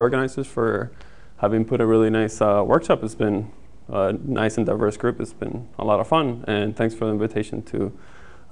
organizers for having put a really nice uh, workshop. It's been a nice and diverse group. It's been a lot of fun, and thanks for the invitation to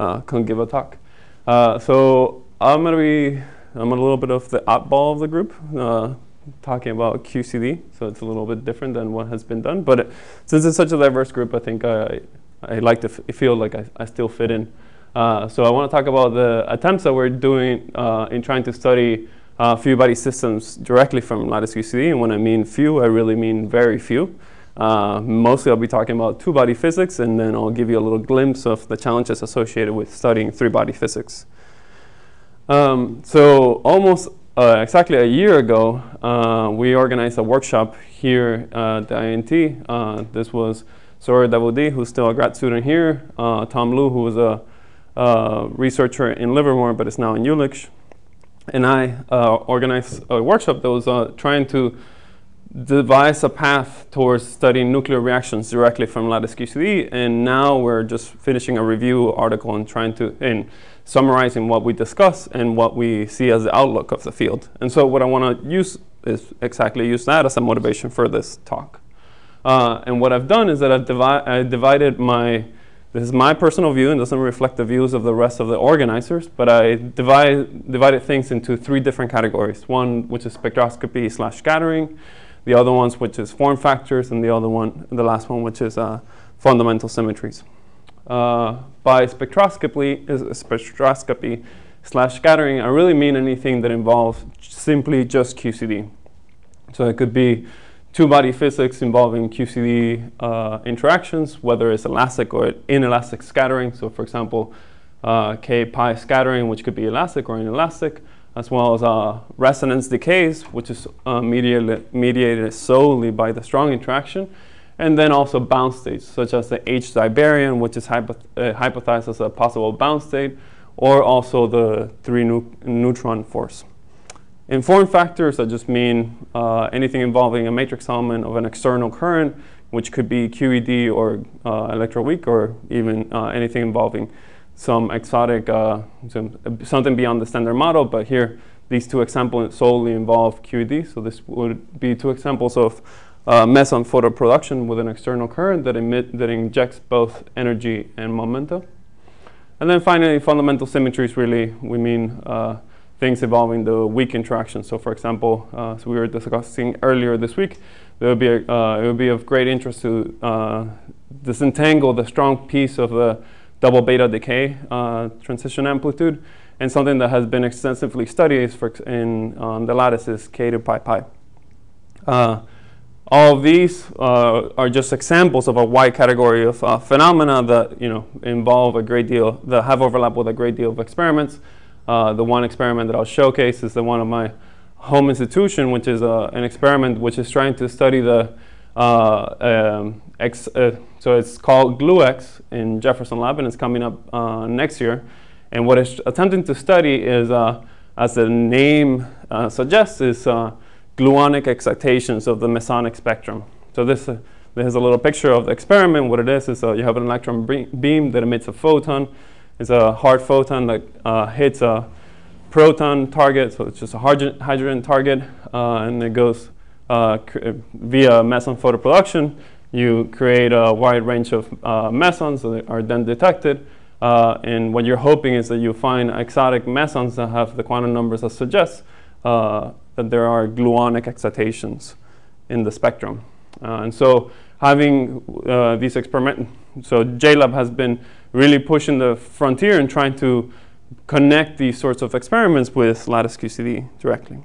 uh, come give a talk. Uh, so I'm going to be, I'm a little bit of the oddball of the group, uh, talking about QCD. So it's a little bit different than what has been done. But it, since it's such a diverse group, I think I, I like to feel like I, I, still fit in. Uh, so I want to talk about the attempts that we're doing uh, in trying to study uh, few body systems directly from Lattice QCD. And when I mean few, I really mean very few. Uh, mostly I'll be talking about two-body physics, and then I'll give you a little glimpse of the challenges associated with studying three-body physics. Um, so almost uh, exactly a year ago, uh, we organized a workshop here at the INT. Uh, this was Zohreh Davoudi, who's still a grad student here, uh, Tom Luu, who was a researcher in Livermore but is now in Jülich, and I uh, organized a workshop that was uh, trying to devise a path towards studying nuclear reactions directly from lattice QCD. And now we're just finishing a review article and trying to, and summarizing what we discuss and what we see as the outlook of the field. And so what I want to use is exactly use that as a motivation for this talk. Uh, and what I've done is that I've divi I divided my this is my personal view and doesn't reflect the views of the rest of the organizers, but I divide, divided things into three different categories. One which is spectroscopy slash scattering, the other ones which is form factors, and the other one, the last one which is uh, fundamental symmetries. Uh, by spectroscopy, is spectroscopy slash scattering, I really mean anything that involves simply just QCD. So it could be two-body physics involving QCD uh, interactions, whether it's elastic or inelastic scattering. So for example, uh, K-pi scattering, which could be elastic or inelastic, as well as uh, resonance decays, which is uh, mediated, mediated solely by the strong interaction. And then also bound states, such as the H-dibaryon, which is uh, hypothesized as a possible bound state, or also the three neutron force. In form factors, I just mean uh, anything involving a matrix element of an external current, which could be QED or uh, electroweak, or even uh, anything involving some exotic, uh, some, something beyond the standard model. But here, these two examples solely involve QED. So this would be two examples of uh, meson photoproduction with an external current that, emit, that injects both energy and momentum. And then finally, fundamental symmetries really, we mean uh, things involving the weak interaction. So for example, uh, as we were discussing earlier this week, there would be a, uh, it would be of great interest to uh, disentangle the strong piece of the double beta decay uh, transition amplitude. And something that has been extensively studied for in um, the lattices k to pi pi. Uh, all of these uh, are just examples of a wide category of phenomena that you know involve a great deal, that have overlap with a great deal of experiments. Uh, the one experiment that I'll showcase is the one of my home institution, which is uh, an experiment which is trying to study the uh, um, X, uh, so it's called GlueX in Jefferson Lab, and it's coming up uh, next year. And what it's attempting to study is, as the name suggests, is gluonic excitations of the mesonic spectrum. So this, this is a little picture of the experiment. What it is is you have an electron beam that emits a photon is a hard photon that uh, hits a proton target, so it's just a hydrogen target, uh, and it goes uh, via meson photoproduction. You create a wide range of uh, mesons that are then detected. Uh, and what you're hoping is that you find exotic mesons that have the quantum numbers that suggest that there are gluonic excitations in the spectrum. and so having these experiments, so JLab has been really pushing the frontier and trying to connect these sorts of experiments with lattice QCD directly.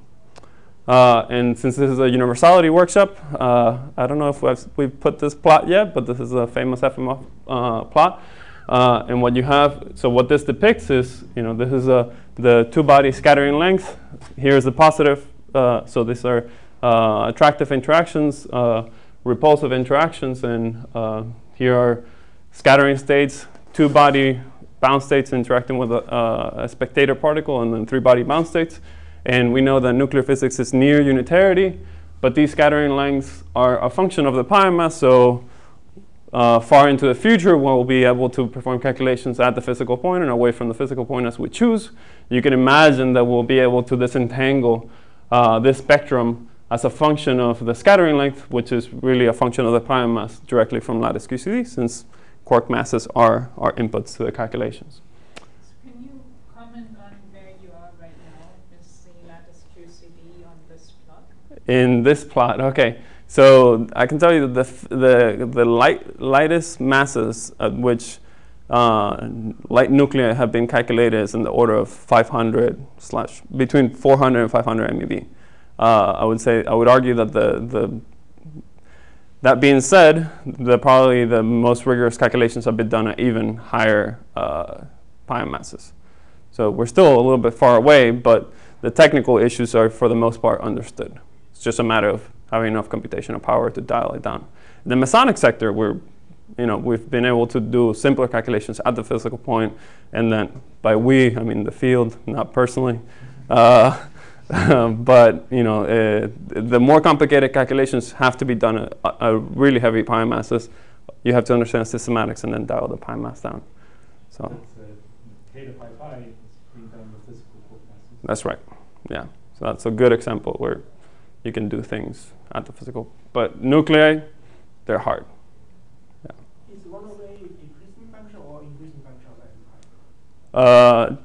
Uh, and since this is a universality workshop, uh, I don't know if we've, we've, put this plot yet, but this is a famous Efimov uh, plot. Uh, and what you have, so what this depicts is, you know, this is a, the two-body scattering length. Here's the positive, uh, so these are uh, attractive interactions, repulsive interactions, and here are scattering states two body bound states interacting with a, uh, a, spectator particle and then three body bound states. And we know that nuclear physics is near unitarity, but these scattering lengths are a function of the pi mass. So uh, far into the future, we'll be able to perform calculations at the physical point and away from the physical point as we choose. You can imagine that we'll be able to disentangle uh, this spectrum as a function of the scattering length, which is really a function of the prime mass directly from lattice QCD, since quark masses are our inputs to the calculations. So can you comment on where you are right now with the lattice QCD on this plot? In this plot, okay. So I can tell you that the, the, the light, lightest masses at which uh, light nuclei have been calculated is in the order of 500 slash between 400 and 500 MeV. Uh, I would say I would argue that the the that being said, the probably the most rigorous calculations have been done at even higher uh, pion masses. So we're still a little bit far away, but the technical issues are for the most part understood. It's just a matter of having enough computational power to dial it down. In the mesonic sector, we're you know, we've been able to do simpler calculations at the physical point, and then by we, I mean the field, not personally. Uh, but you know, uh, the more complicated calculations have to be done at, at really heavy pi masses. You have to understand systematics and then dial the pi mass down. So that's, uh, pi pi is being done with physical masses. That's right. Yeah. So that's a good example where you can do things at the physical. But nuclei, they're hard. Is one of the increasing function or increasing function of every pi? Uh,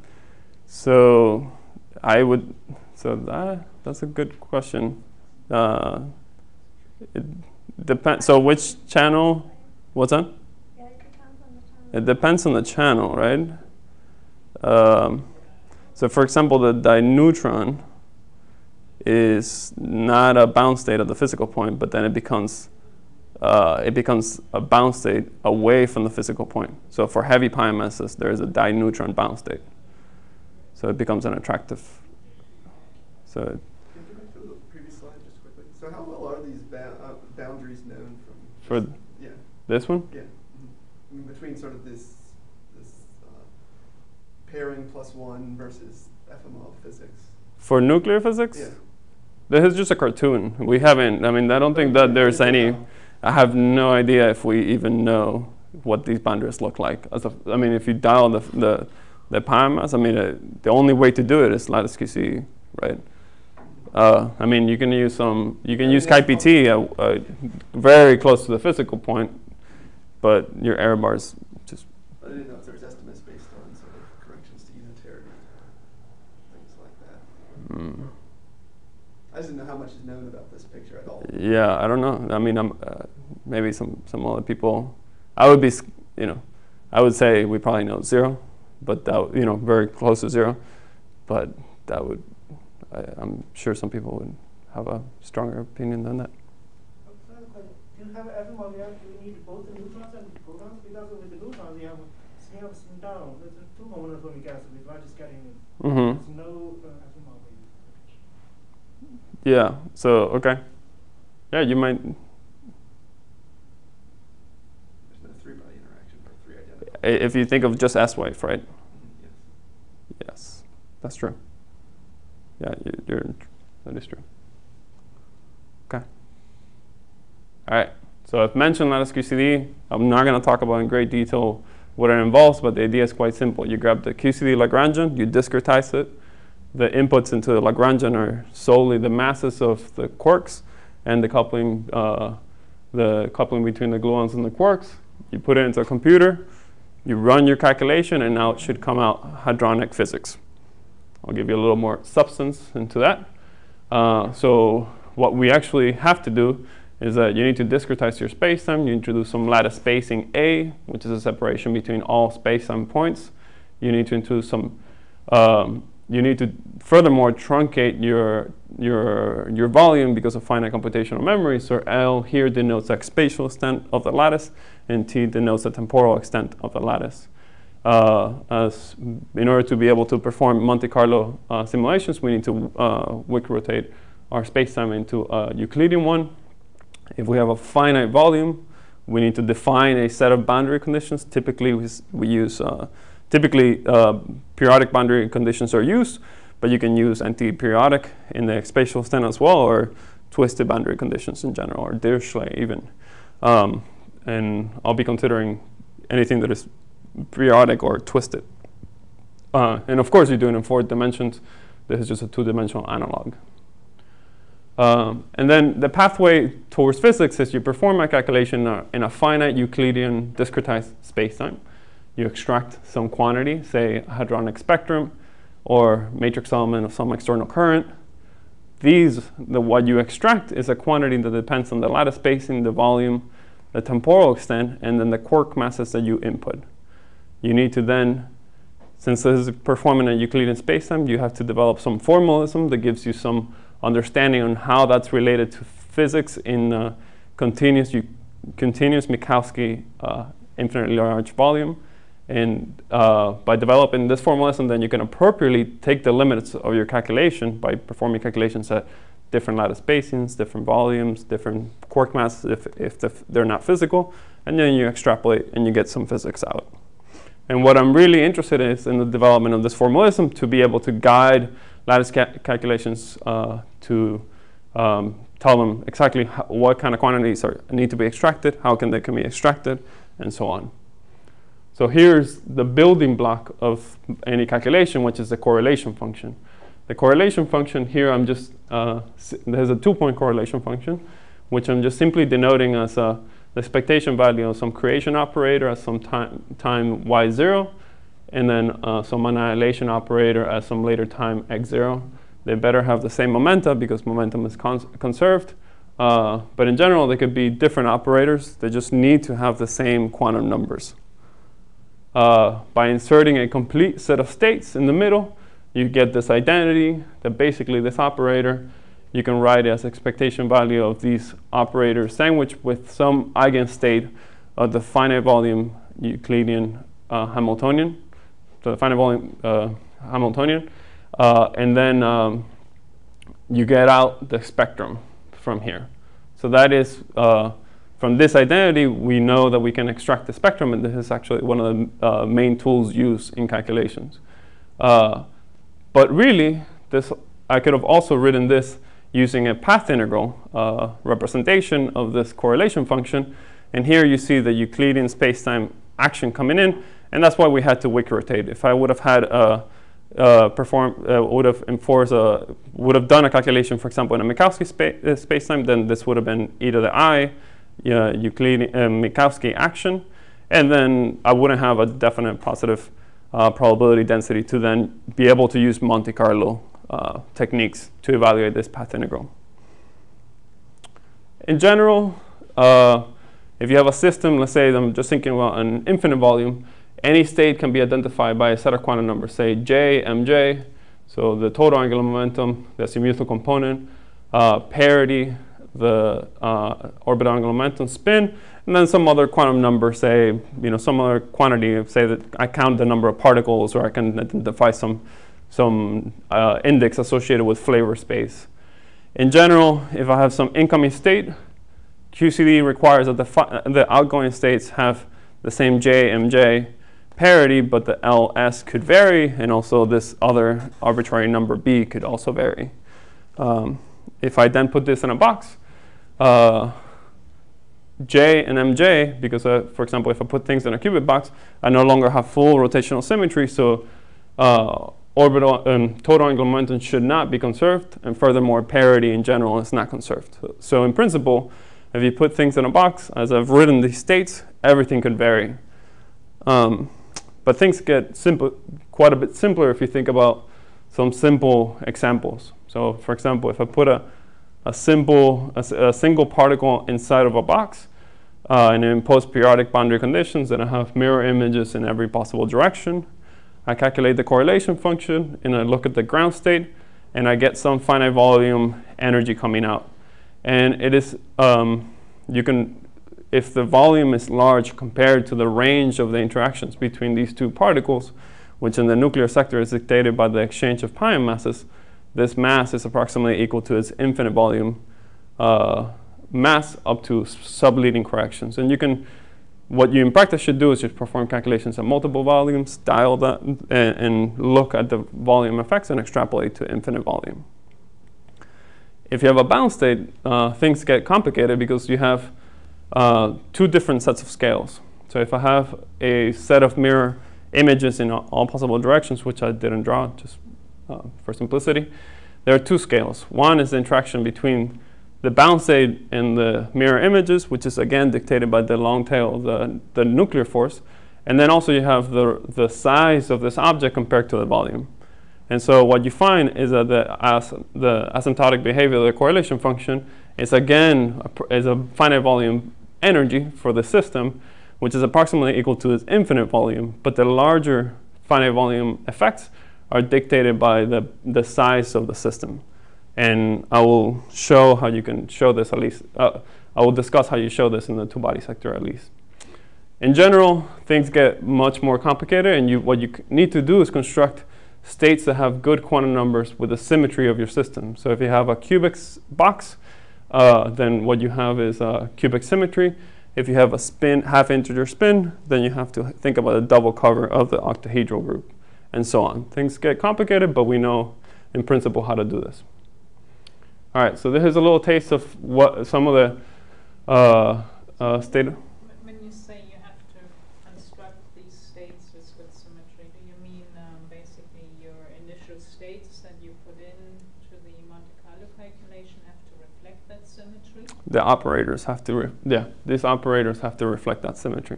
so I would, so that, that's a good question. Uh, it depends. So which channel? What's that? Yeah, it depends on the time. It depends on the channel, right? Um, so for example, the dineutron is not a bound state at the physical point, but then it becomes uh, it becomes a bound state away from the physical point. So for heavy pi masses, there is a dineutron bound state. So it becomes an attractive. So Can you go back to the previous slide just quickly? So how well are these uh, boundaries known from? For- just- yeah, this one, yeah. mhm. I mean, between sort of this this uh, pairing plus one versus Efimov physics. for nuclear physics, Yeah. this is just a cartoon. We haven't. I mean, I don't think that there's any. I have no idea if we even know what these boundaries look like. As of, I mean, if you dial the the the mass, I mean, uh, the only way to do it is lattice QC, right? Uh, I mean, you can use some. You can use ChPT uh, uh, very close to the physical point, but your error bars just. I didn't know if there was estimates based on sort of corrections to unitarity, things like that. Mm, I just didn't know how much is known about this picture at all. yeah, I don't know. I mean, I'm, uh, maybe some some other people. I would be, you know, I would say we probably know zero, but that you know very close to zero, but that would. I, I'm sure some people would have a stronger opinion than that. Do you have every model you need both the neutrons and the protons? Because with the neutrons, you have spin up, spin down. There's a two combinatorial gas with large scattering. Mm-hmm. There's no uh, Yeah. So okay. Yeah, you might. There's no three-body interaction for three identical. If you think of just S wave, right? Mhm, Yes. Yes, that's true. Yeah, you, you're, that is true. Okay. All right. So I've mentioned lattice QCD. I'm not going to talk about in great detail what it involves, but the idea is quite simple. You grab the QCD Lagrangian, you discretize it. The inputs into the Lagrangian are solely the masses of the quarks and the coupling, uh, the coupling between the gluons and the quarks. You put it into a computer, you run your calculation, and now it should come out hadronic physics. I'll give you a little more substance into that. Uh, so what we actually have to do is that you need to discretize your spacetime. You introduce some lattice spacing A, which is a separation between all spacetime points. You need to introduce some. Um, you need to furthermore truncate your your your volume because of finite computational memory. So L here denotes the spatial extent of the lattice, and T denotes the temporal extent of the lattice. Uh, as in order to be able to perform Monte Carlo uh, simulations, we need to uh, wick rotate our spacetime into a Euclidean one. If we have a finite volume, we need to define a set of boundary conditions. Typically, we, we use uh, typically uh, periodic boundary conditions are used, but you can use anti-periodic in the spatial extent as well, or twisted boundary conditions in general, or Dirichlet even. Um, and I'll be considering anything that is periodic or twisted. Uh, and of course, you're doing it in four dimensions. This is just a two-dimensional analog. Um, and then the pathway towards physics is you perform a calculation in a, in a finite Euclidean discretized spacetime. You extract some quantity, say a hadronic spectrum or matrix element of some external current. These, the, what you extract is a quantity that depends on the lattice spacing, the volume, the temporal extent, and then the quark masses that you input. You need to then, since this is performing a Euclidean spacetime, you have to develop some formalism that gives you some understanding on how that's related to physics in uh, continuous, continuous Minkowski uh, infinitely large volume. And uh, by developing this formalism, then you can appropriately take the limits of your calculation by performing calculations at different lattice spacings, different volumes, different quark masses if, if the they're not physical. And then you extrapolate and you get some physics out. And what I'm really interested in is in the development of this formalism to be able to guide lattice ca calculations uh, to um, tell them exactly how, what kind of quantities are, need to be extracted, how can they can be extracted, and so on. So here's the building block of any calculation, which is the correlation function. The correlation function here, I'm just, uh, there's a two-point correlation function, which I'm just simply denoting as a, the expectation value of some creation operator at some time, time y0, and then uh, some annihilation operator at some later time x0. They better have the same momentum because momentum is cons conserved. Uh, but in general, they could be different operators. They just need to have the same quantum numbers. Uh, by inserting a complete set of states in the middle, you get this identity that basically this operator, you can write as expectation value of these operators sandwiched with some eigenstate of the finite volume Euclidean uh, Hamiltonian so the finite volume uh, Hamiltonian, uh, and then um, you get out the spectrum from here. So that is, uh, from this identity, we know that we can extract the spectrum, and this is actually one of the uh, main tools used in calculations. Uh, but really, this I could have also written this using a path integral uh, representation of this correlation function. And here you see the Euclidean spacetime action coming in, and that's why we had to wick rotate. If I would have had a, uh, perform, uh, would have enforced a, would have done a calculation, for example, in a Minkowski spa uh, spacetime, then this would have been e to the i, uh, Euclidean uh, Minkowski action, and then I wouldn't have a definite positive probability density to then be able to use Monte Carlo uh, techniques to evaluate this path integral. In general, if you have a system, let's say I'm just thinking about an infinite volume, any state can be identified by a set of quantum numbers, say J, Mj, so the total angular momentum, that's the azimuthal component, uh, parity, the uh, orbital angular momentum spin, and then some other quantum number, say, you know, some other quantity, say that I count the number of particles or I can identify some, some uh, index associated with flavor space. In general, if I have some incoming state, QCD requires that the, the outgoing states have the same J, Mj, parity, but the LS could vary, and also this other arbitrary number B could also vary. Um, if I then put this in a box, uh, J and MJ, because uh, for example, if I put things in a cubic box, I no longer have full rotational symmetry, so uh, orbital um, total angular momentum should not be conserved, and furthermore, parity in general is not conserved. So, so in principle, if you put things in a box, as I've written these states, everything could vary. Um, but things get simple, quite a bit simpler if you think about some simple examples. So for example, if I put a, a simple, a, a single particle inside of a box uh, and impose periodic boundary conditions, then I have mirror images in every possible direction. I calculate the correlation function and I look at the ground state and I get some finite volume energy coming out. And it is, um, you can if the volume is large compared to the range of the interactions between these two particles, which in the nuclear sector is dictated by the exchange of pion masses, this mass is approximately equal to its infinite volume uh, mass up to subleading corrections. And you can, what you in practice should do is just perform calculations at multiple volumes, dial that, and, and look at the volume effects and extrapolate to infinite volume. If you have a bound state, uh, things get complicated because you have uh, two different sets of scales. So if I have a set of mirror images in all possible directions, which I didn't draw just uh, for simplicity, there are two scales. One is the interaction between the bound state and the mirror images, which is again dictated by the long tail, the, the nuclear force. And then also you have the, the size of this object compared to the volume. And so what you find is that the, as, the asymptotic behavior of the correlation function is again a, is a finite volume energy for the system, which is approximately equal to its infinite volume. But the larger finite volume effects are dictated by the, the size of the system. And I will show how you can show this at least. Uh, I will discuss how you show this in the two-body sector at least. In general, things get much more complicated, and you, what you need to do is construct states that have good quantum numbers with the symmetry of your system. So if you have a cubic box, uh, then what you have is a cubic symmetry. If you have a spin, half integer spin, then you have to think about a double cover of the octahedral group, and so on. Things get complicated, but we know in principle how to do this. All right, so this is a little taste of what some of the uh, uh, state. When you say you have to construct these states with symmetry, do you mean um, basically your initial states that you put into the Monte Carlo calculation have to reflect that symmetry? the operators have to, re- yeah, these operators have to reflect that symmetry.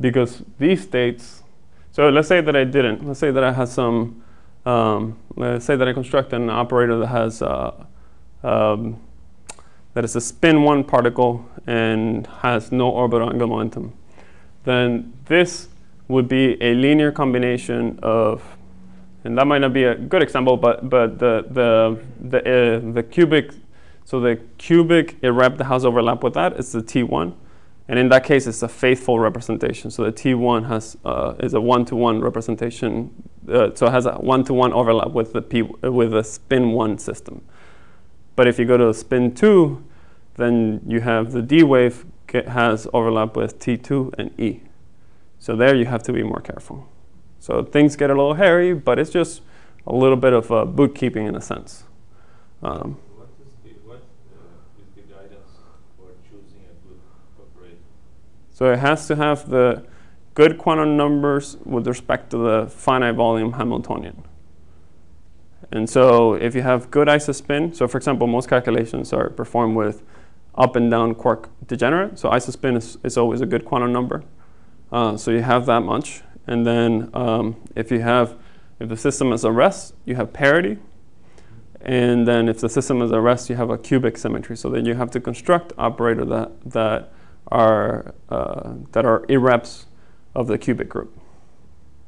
Because these states, so let's say that I didn't. Let's say that I had some, um, let's say that I construct an operator that has, uh, um, that is a spin one particle and has no orbital angular momentum. Then this would be a linear combination of, and that might not be a good example, but, but the, the, the, uh, the cubic so the cubic irrep that has overlap with that is the T1. And in that case, it's a faithful representation. So the T1 has, uh, is a one-to-one representation. Uh, so it has a one-to-one overlap with the, P, with the spin 1 system. But if you go to spin 2, then you have the D wave has overlap with T2 and E. So there you have to be more careful. So things get a little hairy, but it's just a little bit of uh, bookkeeping in a sense. Um, What is the, what uh, is the guidance for choosing a good operator? So it has to have the good quantum numbers with respect to the finite volume Hamiltonian. And so if you have good isospin, so for example, most calculations are performed with up and down quark degenerate. So isospin is, is always a good quantum number. Uh, so you have that much. And then um, if you have, if the system is at rest, you have parity. And then if the system is at rest, you have a cubic symmetry. So then you have to construct operator that, that are uh, that are irreps of the cubic group.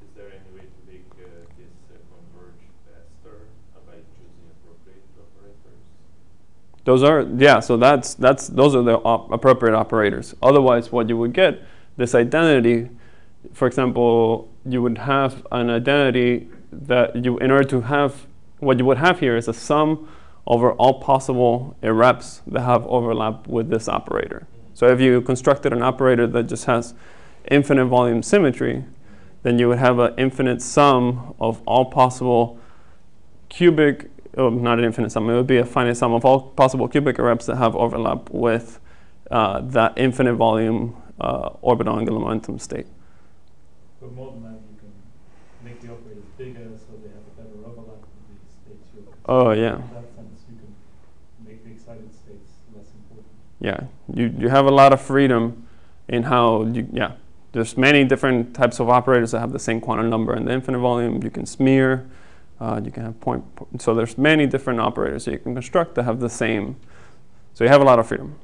Is there any way to make uh, this uh, converge faster uh, by choosing appropriate operators? Those are yeah. So that's that's those are the op- appropriate operators. Otherwise, what you would get this identity. For example, you would have an identity that you in order to have what you would have here is a sum over all possible irreps that have overlap with this operator. So if you constructed an operator that just has infinite volume symmetry, then you would have an infinite sum of all possible cubic, oh, not an infinite sum, it would be a finite sum of all possible cubic irreps that have overlap with uh, that infinite volume uh, orbital angular momentum state. But more than that, you can make the operators bigger so they have a better overlap with the states. Oh, yeah. In that sense, you can make the excited states less important. Yeah, you, you have a lot of freedom in how you, yeah, there's many different types of operators that have the same quantum number in the infinite volume. You can smear, uh, you can have point, so there's many different operators that you can construct that have the same. So you have a lot of freedom.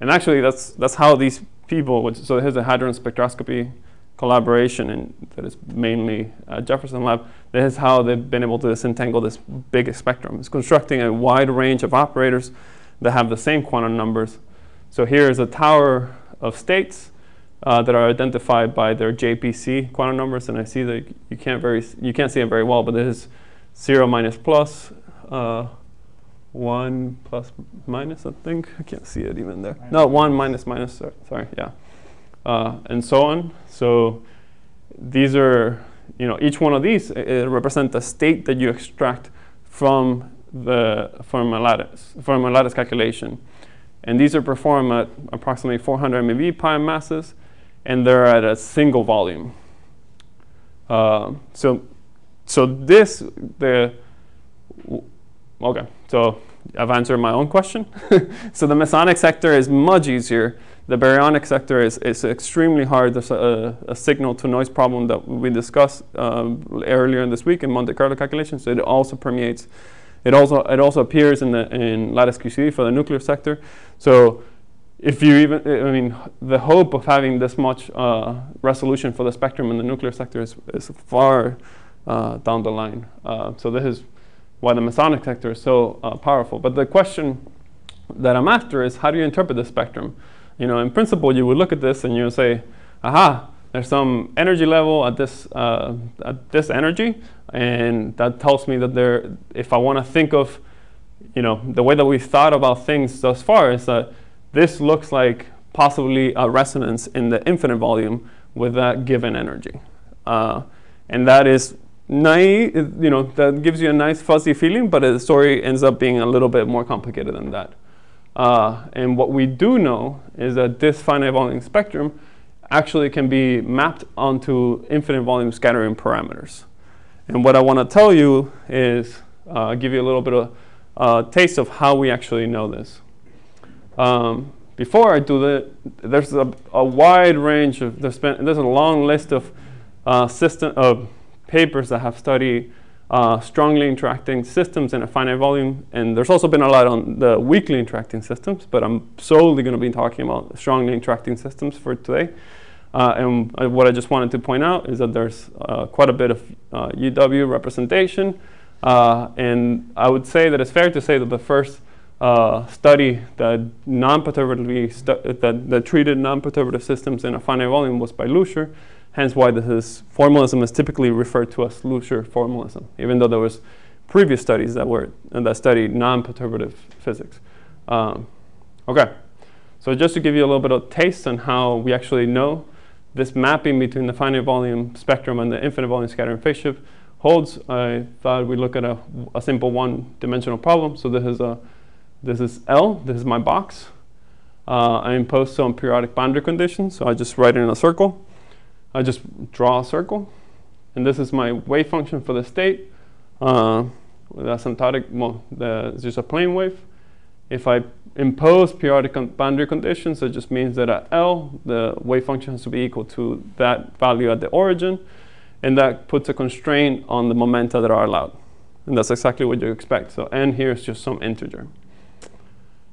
And actually, that's, that's how these people, which, so here's a hadron spectroscopy collaboration, and that is mainly uh, Jefferson Lab. This is how they've been able to disentangle this big spectrum. It's constructing a wide range of operators that have the same quantum numbers. So here is a tower of states uh, that are identified by their JPC quantum numbers, and I see that you can't very you can't see it very well, but this is zero minus plus, uh, one plus minus. I think I can't see it even there. No, one minus minus. so- Sorry, yeah, uh, and so on. So these are you know each one of these uh, represent a state that you extract from the a lattice calculation, and these are performed at approximately 400 MeV pi masses, and they're at a single volume. Uh, so, so this the okay, so I've answered my own question. so the mesonic sector is much easier. The baryonic sector is, is extremely hard. There's a, a signal to noise problem that we discussed um, earlier in this week in Monte Carlo calculations. So it also permeates. It also it also appears in the in lattice QCD for the nuclear sector. So if you even, I mean, the hope of having this much uh, resolution for the spectrum in the nuclear sector is, is far uh, down the line. Uh, so this is why the mesonic sector is so uh, powerful. But the question that I'm after is how do you interpret the spectrum? You know, in principle, you would look at this and you would say, aha, there's some energy level at this, uh, at this energy, and that tells me that there, if I want to think of, you know, the way that we've thought about things thus far is that this looks like possibly a resonance in the infinite volume with that given energy. Uh, and that is naive, you know, that gives you a nice fuzzy feeling, but the story ends up being a little bit more complicated than that. Uh, and what we do know is that this finite volume spectrum actually can be mapped onto infinite volume scattering parameters. And what I want to tell you is uh, give you a little bit of uh, taste of how we actually know this. Um, before I do that, there's a, a, wide range of, there's, been, there's a long list of uh, system of papers that have studied uh, strongly interacting systems in a finite volume. And there's also been a lot on the weakly interacting systems, but I'm solely going to be talking about strongly interacting systems for today. Uh, and uh, what I just wanted to point out is that there's uh, quite a bit of UW uh, representation. Uh, and I would say that it's fair to say that the first study that non-perturbatively that, that treated non-perturbative systems in a finite volume was by Lüscher, hence why this is, formalism is typically referred to as Lüscher formalism, even though there was previous studies that were and that studied non-perturbative physics. Um, okay, so just to give you a little bit of taste on how we actually know this mapping between the finite volume spectrum and the infinite volume scattering phase shift holds, I thought we'd look at a, a simple one-dimensional problem. So this is a this is L, this is my box. Uh, I impose some periodic boundary conditions, so I just write it in a circle. I just draw a circle. And this is my wave function for the state. Uh, with asymptotic, well, the, it's just a plane wave. If I impose periodic con boundary conditions, it just means that at L, the wave function has to be equal to that value at the origin. And that puts a constraint on the momenta that are allowed. And that's exactly what you expect. So n here is just some integer.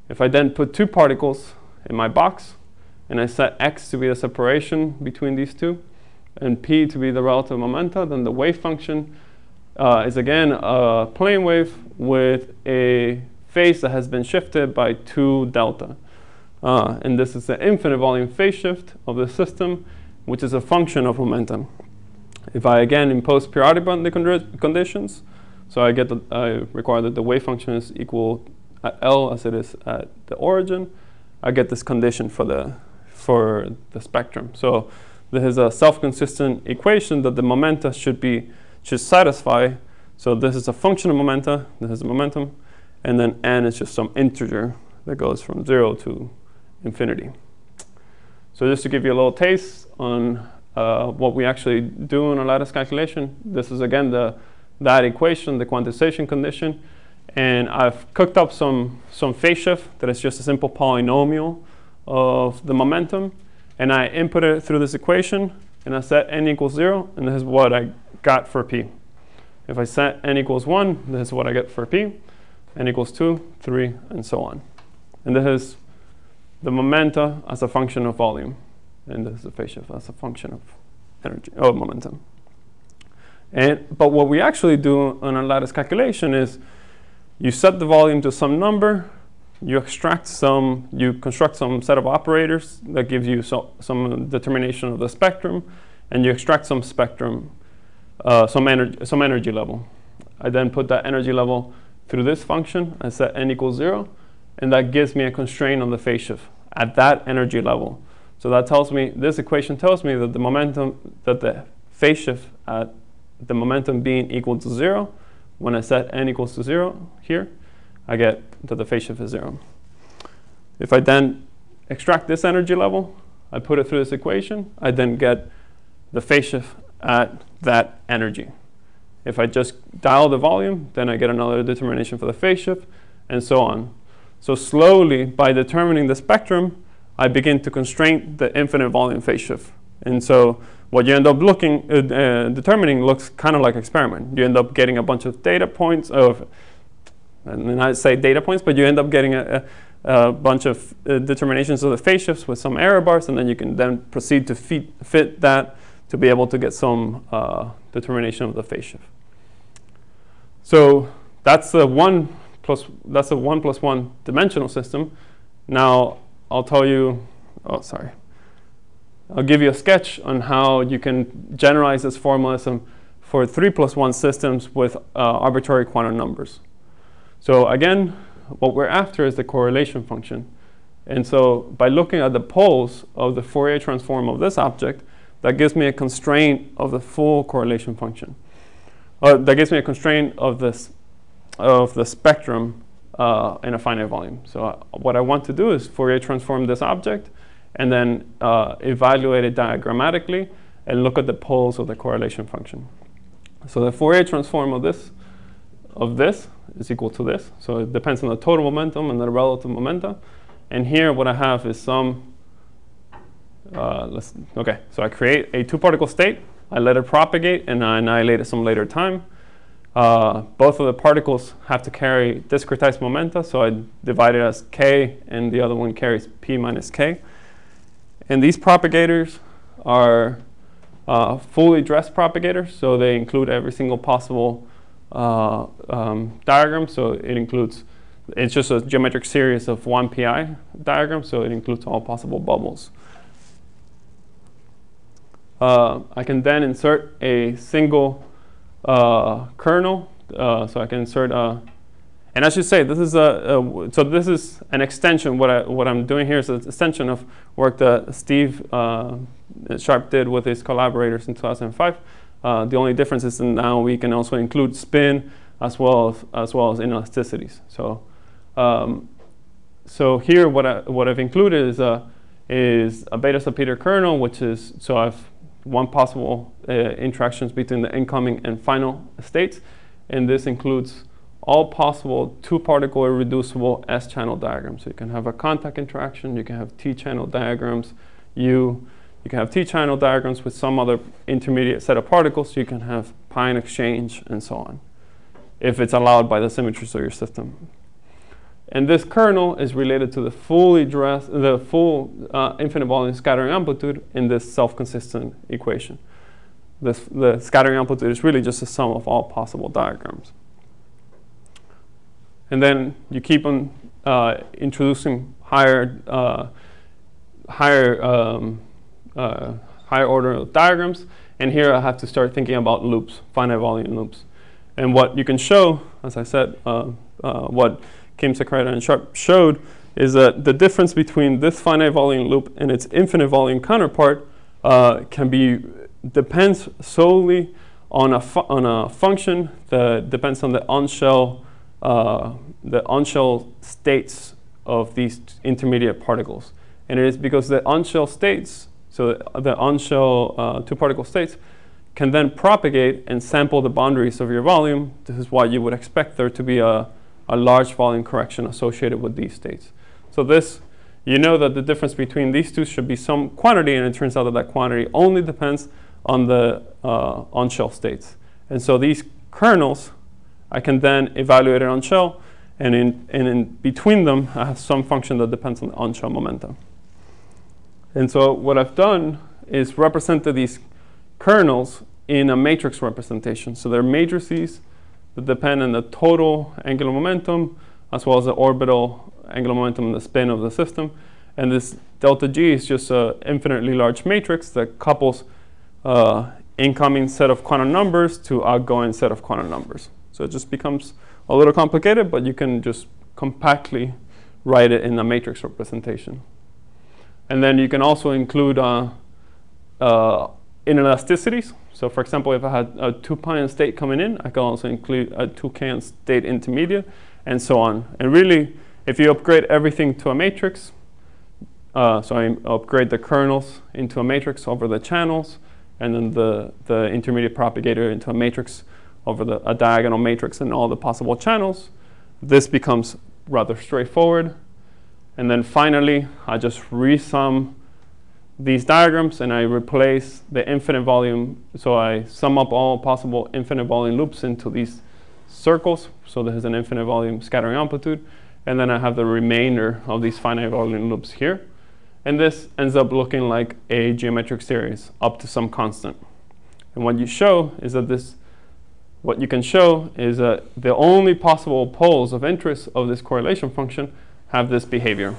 If I then put two particles in my box, and I set x to be the separation between these two, and p to be the relative momenta, then the wave function uh, is again a plane wave with a phase that has been shifted by 2 delta. Uh, and this is the infinite volume phase shift of the system, which is a function of momentum. If I again impose periodic boundary conditions, so I get the, I require that the wave function is equal at L as it is at the origin, I get this condition for the, for the spectrum. So this is a self-consistent equation that the momenta should be should satisfy. So this is a function of momenta, this is a momentum, and then n is just some integer that goes from zero to infinity. So just to give you a little taste on uh, what we actually do in a lattice calculation, this is again the that equation, the quantization condition. And I've cooked up some, some phase shift that is just a simple polynomial of the momentum. And I input it through this equation, and I set n equals 0, and this is what I got for p. If I set n equals 1, this is what I get for p. n equals 2, 3, and so on. And this is the momenta as a function of volume. And this is the phase shift as a function of energy, or momentum. And, but what we actually do on a lattice calculation is you set the volume to some number, you extract some, you construct some set of operators that gives you so, some determination of the spectrum, and you extract some spectrum, uh, some, energy, some energy level. I then put that energy level through this function, I set n equals zero, and that gives me a constraint on the phase shift at that energy level. So that tells me, this equation tells me that the momentum, that the phase shift at the momentum being equal to zero when I set n equals to 0 here, I get that the phase shift is 0. If I then extract this energy level, I put it through this equation, I then get the phase shift at that energy. If I just dial the volume, then I get another determination for the phase shift, and so on. So slowly, by determining the spectrum, I begin to constrain the infinite volume phase shift. And so what you end up looking, uh, uh, determining looks kind of like experiment. You end up getting a bunch of data points of, and then I say data points, but you end up getting a, a, a bunch of uh, determinations of the phase shifts with some error bars, and then you can then proceed to fit, fit that to be able to get some uh, determination of the phase shift. So that's the one plus that's a one plus one dimensional system. Now I'll tell you. Oh, sorry. I'll give you a sketch on how you can generalize this formalism for 3 plus 1 systems with uh, arbitrary quantum numbers. So again, what we're after is the correlation function. And so by looking at the poles of the Fourier transform of this object, that gives me a constraint of the full correlation function. Uh, that gives me a constraint of this of the spectrum uh, in a finite volume. So uh, what I want to do is Fourier transform this object and then uh, evaluate it diagrammatically and look at the poles of the correlation function. So the Fourier transform of this of this is equal to this. So it depends on the total momentum and the relative momenta. And here what I have is some, uh, let's, okay, so I create a two particle state, I let it propagate and I annihilate at some later time. Uh, both of the particles have to carry discretized momenta, so I divide it as k and the other one carries p minus k. And these propagators are uh, fully dressed propagators, so they include every single possible uh, um, diagram. So it includes, it's just a geometric series of one pi diagrams, so it includes all possible bubbles. Uh, I can then insert a single uh, kernel, uh, so I can insert a and I should say, this is a, a, so this is an extension. What I what I'm doing here is an extension of work that Steve uh, Sharpe did with his collaborators in 2005. Uh, the only difference is that now we can also include spin as well as as well as inelasticities. So um, so here what I what I've included is a is a Bethe-Salpeter kernel, which is so I've one possible uh, interactions between the incoming and final states, and this includes all possible two-particle irreducible S-channel diagrams. So you can have a contact interaction, you can have T-channel diagrams, you, you can have T-channel diagrams with some other intermediate set of particles, you can have pion exchange, and so on, if it's allowed by the symmetries of your system. And this kernel is related to the fully dressed, the full uh, infinite volume scattering amplitude in this self-consistent equation. This, the scattering amplitude is really just a sum of all possible diagrams. And then you keep on uh, introducing higher, uh, higher, um, uh, higher order diagrams. And here I have to start thinking about loops, finite volume loops. And what you can show, as I said, uh, uh, what Kim Sachrajda and Sharpe showed is that the difference between this finite volume loop and its infinite volume counterpart uh, can be depends solely on a, on a function that depends on the on-shell uh, the on-shell states of these intermediate particles. And it is because the on-shell states, so the on-shell uh, two-particle states, can then propagate and sample the boundaries of your volume. This is why you would expect there to be a, a large volume correction associated with these states. So this, you know that the difference between these two should be some quantity, and it turns out that that quantity only depends on the uh, on-shell states. And so these kernels I can then evaluate it on shell, and in, and in between them, I have some function that depends on the on-shell momentum. And so what I've done is represented these kernels in a matrix representation. So they're matrices that depend on the total angular momentum as well as the orbital angular momentum and the spin of the system. And this delta G is just an infinitely large matrix that couples uh, incoming set of quantum numbers to outgoing set of quantum numbers. So it just becomes a little complicated, but you can just compactly write it in a matrix representation. And then you can also include uh, uh, inelasticities. So for example, if I had a 2 pion state coming in, I can also include a 2 k state intermediate, and so on. And really, if you upgrade everything to a matrix, uh, so I upgrade the kernels into a matrix over the channels, and then the, the intermediate propagator into a matrix over the, a diagonal matrix and all the possible channels. This becomes rather straightforward. And then finally, I just resum these diagrams and I replace the infinite volume. So I sum up all possible infinite volume loops into these circles. So this is an infinite volume scattering amplitude. And then I have the remainder of these finite volume loops here. And this ends up looking like a geometric series up to some constant. And what you show is that this, what you can show is that the only possible poles of interest of this correlation function have this behavior.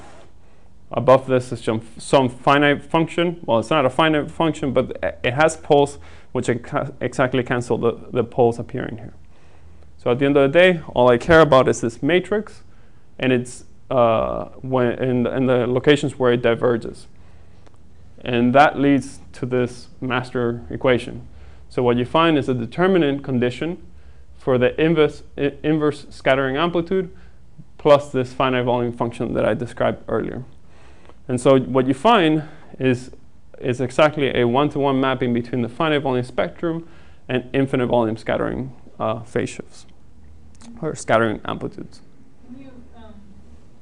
Above this is some, finite function. Well, it's not a finite function, but it has poles which exactly cancel the, the poles appearing here. So at the end of the day, all I care about is this matrix and it's uh, when in, in the locations where it diverges. And that leads to this master equation. So what you find is a determinant condition for the inverse, inverse scattering amplitude plus this finite volume function that I described earlier. And so what you find is, is exactly a one-to-one -one mapping between the finite volume spectrum and infinite volume scattering uh, phase shifts or scattering amplitudes. Can you um,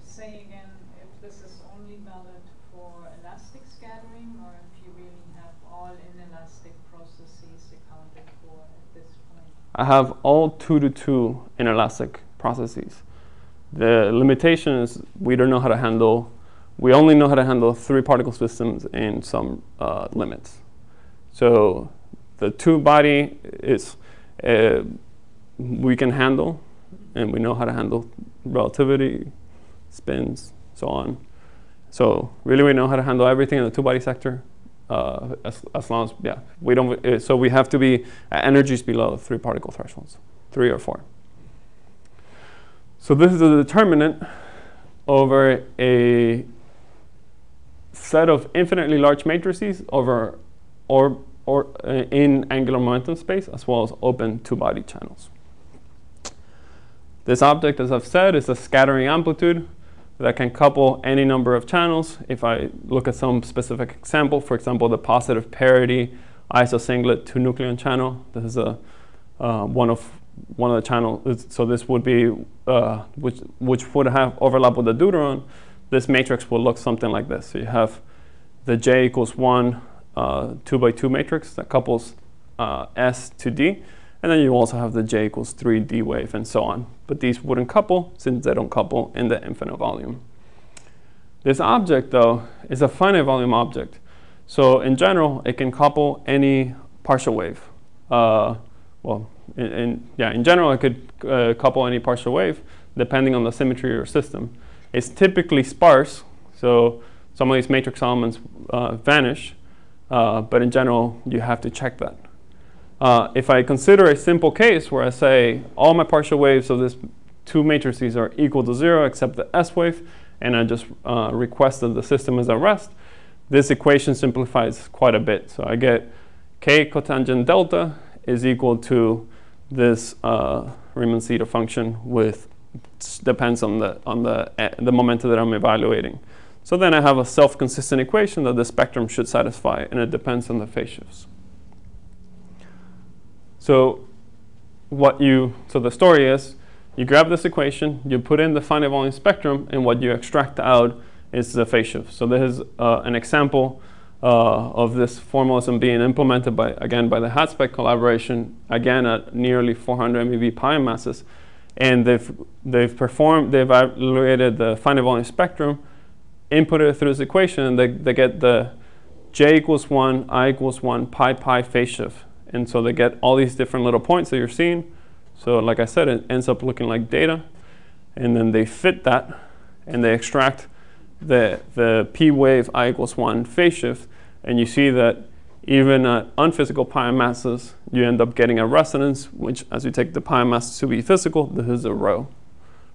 say again if this is only valid for elastic scattering or if you really have all inelastic processes accounted for at this point? I have all two to two inelastic processes. The limitation is we don't know how to handle, we only know how to handle three particle systems in some uh, limits. So the two body is, uh, we can handle, and we know how to handle relativity, spins, so on. So really we know how to handle everything in the two body sector. Uh, as, as long as, yeah, we don't, uh, so we have to be energies below three particle thresholds, three or four. So this is a determinant over a set of infinitely large matrices over or, or uh, in angular momentum space as well as open two-body channels. This object, as I've said, is a scattering amplitude that can couple any number of channels. If I look at some specific example, for example, the positive parity isosinglet two nucleon channel, this is a, uh, one of one of the channels, so this would be, uh, which, which would have overlap with the deuteron, this matrix will look something like this. So you have the J equals 1 uh, 2 by 2 matrix that couples uh, S to D, and then you also have the J equals 3 D wave and so on. But these wouldn't couple since they don't couple in the infinite volume. This object, though, is a finite volume object. So in general, it can couple any partial wave. Uh, well, in, in, yeah, in general, I could uh, couple any partial wave depending on the symmetry of your system. It's typically sparse, so some of these matrix elements uh, vanish, uh, but in general, you have to check that. Uh, if I consider a simple case where I say all my partial waves of this two matrices are equal to zero except the S wave, and I just uh, request that the system is at rest, this equation simplifies quite a bit. So I get k cotangent delta is equal to this uh, Riemann zeta function with depends on the on the uh, the momentum that I'm evaluating. So then I have a self-consistent equation that the spectrum should satisfy, and it depends on the phase shifts. So what you so the story is you grab this equation, you put in the finite volume spectrum, and what you extract out is the phase shift. So this is uh, an example uh, of this formalism being implemented by, again, by the HadSpec collaboration, again at nearly 400 MeV pi masses. And they've, they've performed, they've evaluated the finite volume spectrum, inputted it through this equation, and they, they get the j equals 1, i equals 1, pi pi phase shift. And so they get all these different little points that you're seeing. So like I said, it ends up looking like data. And then they fit that, and they extract the, the p wave i equals 1 phase shift, and you see that even at unphysical pi masses, you end up getting a resonance, which as you take the pi mass to be physical, this is a rho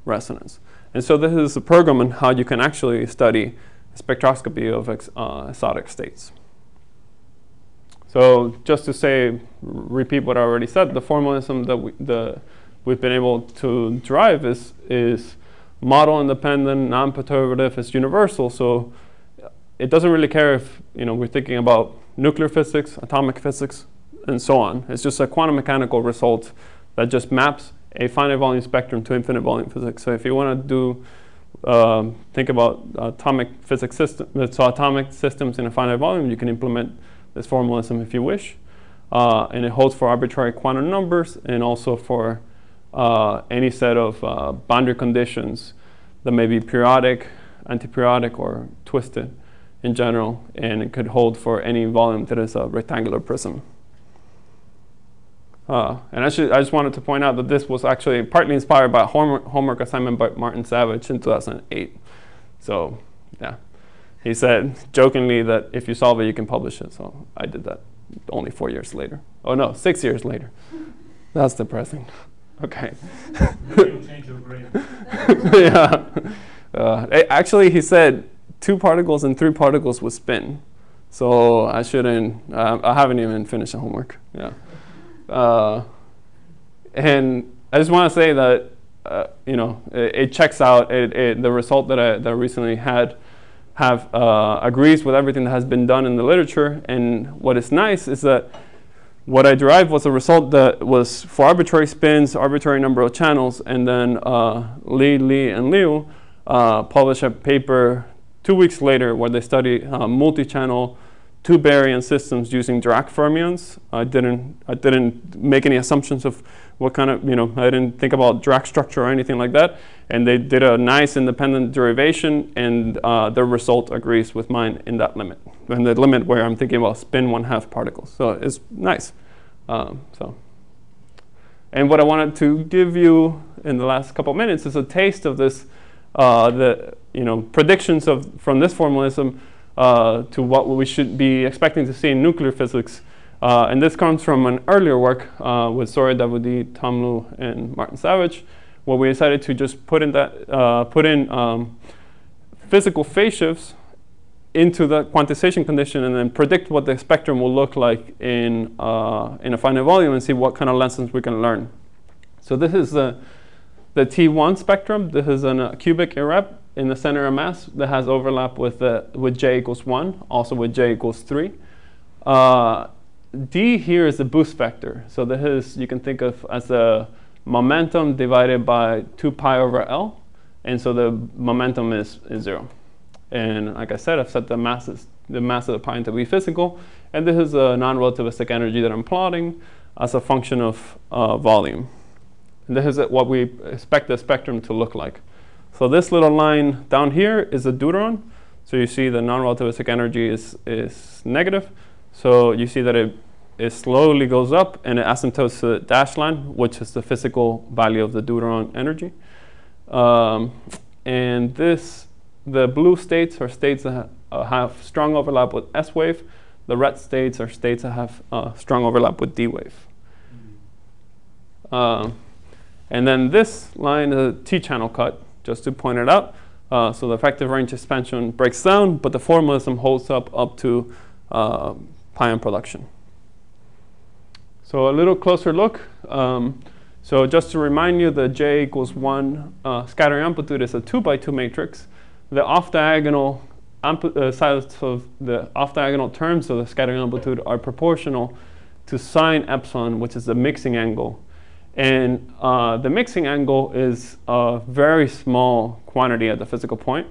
resonance. And so this is a program on how you can actually study spectroscopy of ex, uh, exotic states. So just to say, repeat what I already said, the formalism that we, the, we've been able to drive is, is model independent, non-perturbative, it's universal. So it doesn't really care if you know we're thinking about nuclear physics, atomic physics, and so on. It's just a quantum mechanical result that just maps a finite volume spectrum to infinite volume physics. So if you want to do, um, think about atomic physics system, so atomic systems in a finite volume, you can implement this formalism if you wish. Uh, and it holds for arbitrary quantum numbers and also for uh, any set of uh, boundary conditions that may be periodic, antiperiodic, or twisted in general. And it could hold for any volume that is a rectangular prism. Uh, and I, I just wanted to point out that this was actually partly inspired by a homework, homework assignment by Martin Savage in 2008. So, yeah. He said jokingly that if you solve it, you can publish it. So I did that only four years later. Oh, no, six years later. That's depressing. Okay. Maybe you change your grade. yeah. Uh, actually, he said two particles and three particles would spin. So I shouldn't, uh, I haven't even finished the homework. Yeah. Uh, and I just want to say that, uh, you know, it, it checks out. It, it, the result that I, that I recently had have uh, agrees with everything that has been done in the literature. And what is nice is that what I derived was a result that was for arbitrary spins, arbitrary number of channels, and then uh, Li, Li, and Liu uh, published a paper two weeks later where they studied uh, multi-channel two baryon systems using Dirac fermions. I didn't, I didn't make any assumptions of what kind of, you know, I didn't think about Dirac structure or anything like that. And they did a nice independent derivation, and uh, the result agrees with mine in that limit, in the limit where I'm thinking about spin one half particles. So it's nice. Um, so, and what I wanted to give you in the last couple minutes is a taste of this, uh, the you know predictions of from this formalism uh, to what we should be expecting to see in nuclear physics. Uh, and this comes from an earlier work uh, with Zohreh Davoudi, Tom Luu, and Martin Savage, where we decided to just put in that uh, put in um, physical phase shifts into the quantization condition and then predict what the spectrum will look like in, uh, in a finite volume and see what kind of lessons we can learn. So this is the, the T1 spectrum. This is a uh, cubic irrep in the center of mass that has overlap with, the, with j equals 1, also with j equals 3. Uh, D here is the boost vector. So this is, you can think of as a momentum divided by 2 pi over L. And so the momentum is, is 0. And like I said, I've set the masses, the mass of the pi to be physical. And this is a non-relativistic energy that I'm plotting as a function of uh, volume. And this is what we expect the spectrum to look like. So this little line down here is a deuteron. So you see the non-relativistic energy is, is negative. So you see that it, it slowly goes up and it asymptotes to the dashed line, which is the physical value of the deuteron energy. Um, and this the blue states are states that ha uh, have strong overlap with S wave. The red states are states that have uh, strong overlap with D wave. Uh, and then this line is a T-channel cut, just to point it out. Uh, so the effective range expansion breaks down, but the formalism holds up up to uh, pion production. So a little closer look. Um, so just to remind you, the J equals 1 uh, scattering amplitude is a 2 by 2 matrix the off-diagonal uh, sides of the off-diagonal terms of the scattering amplitude are proportional to sine epsilon, which is the mixing angle. And uh, the mixing angle is a very small quantity at the physical point.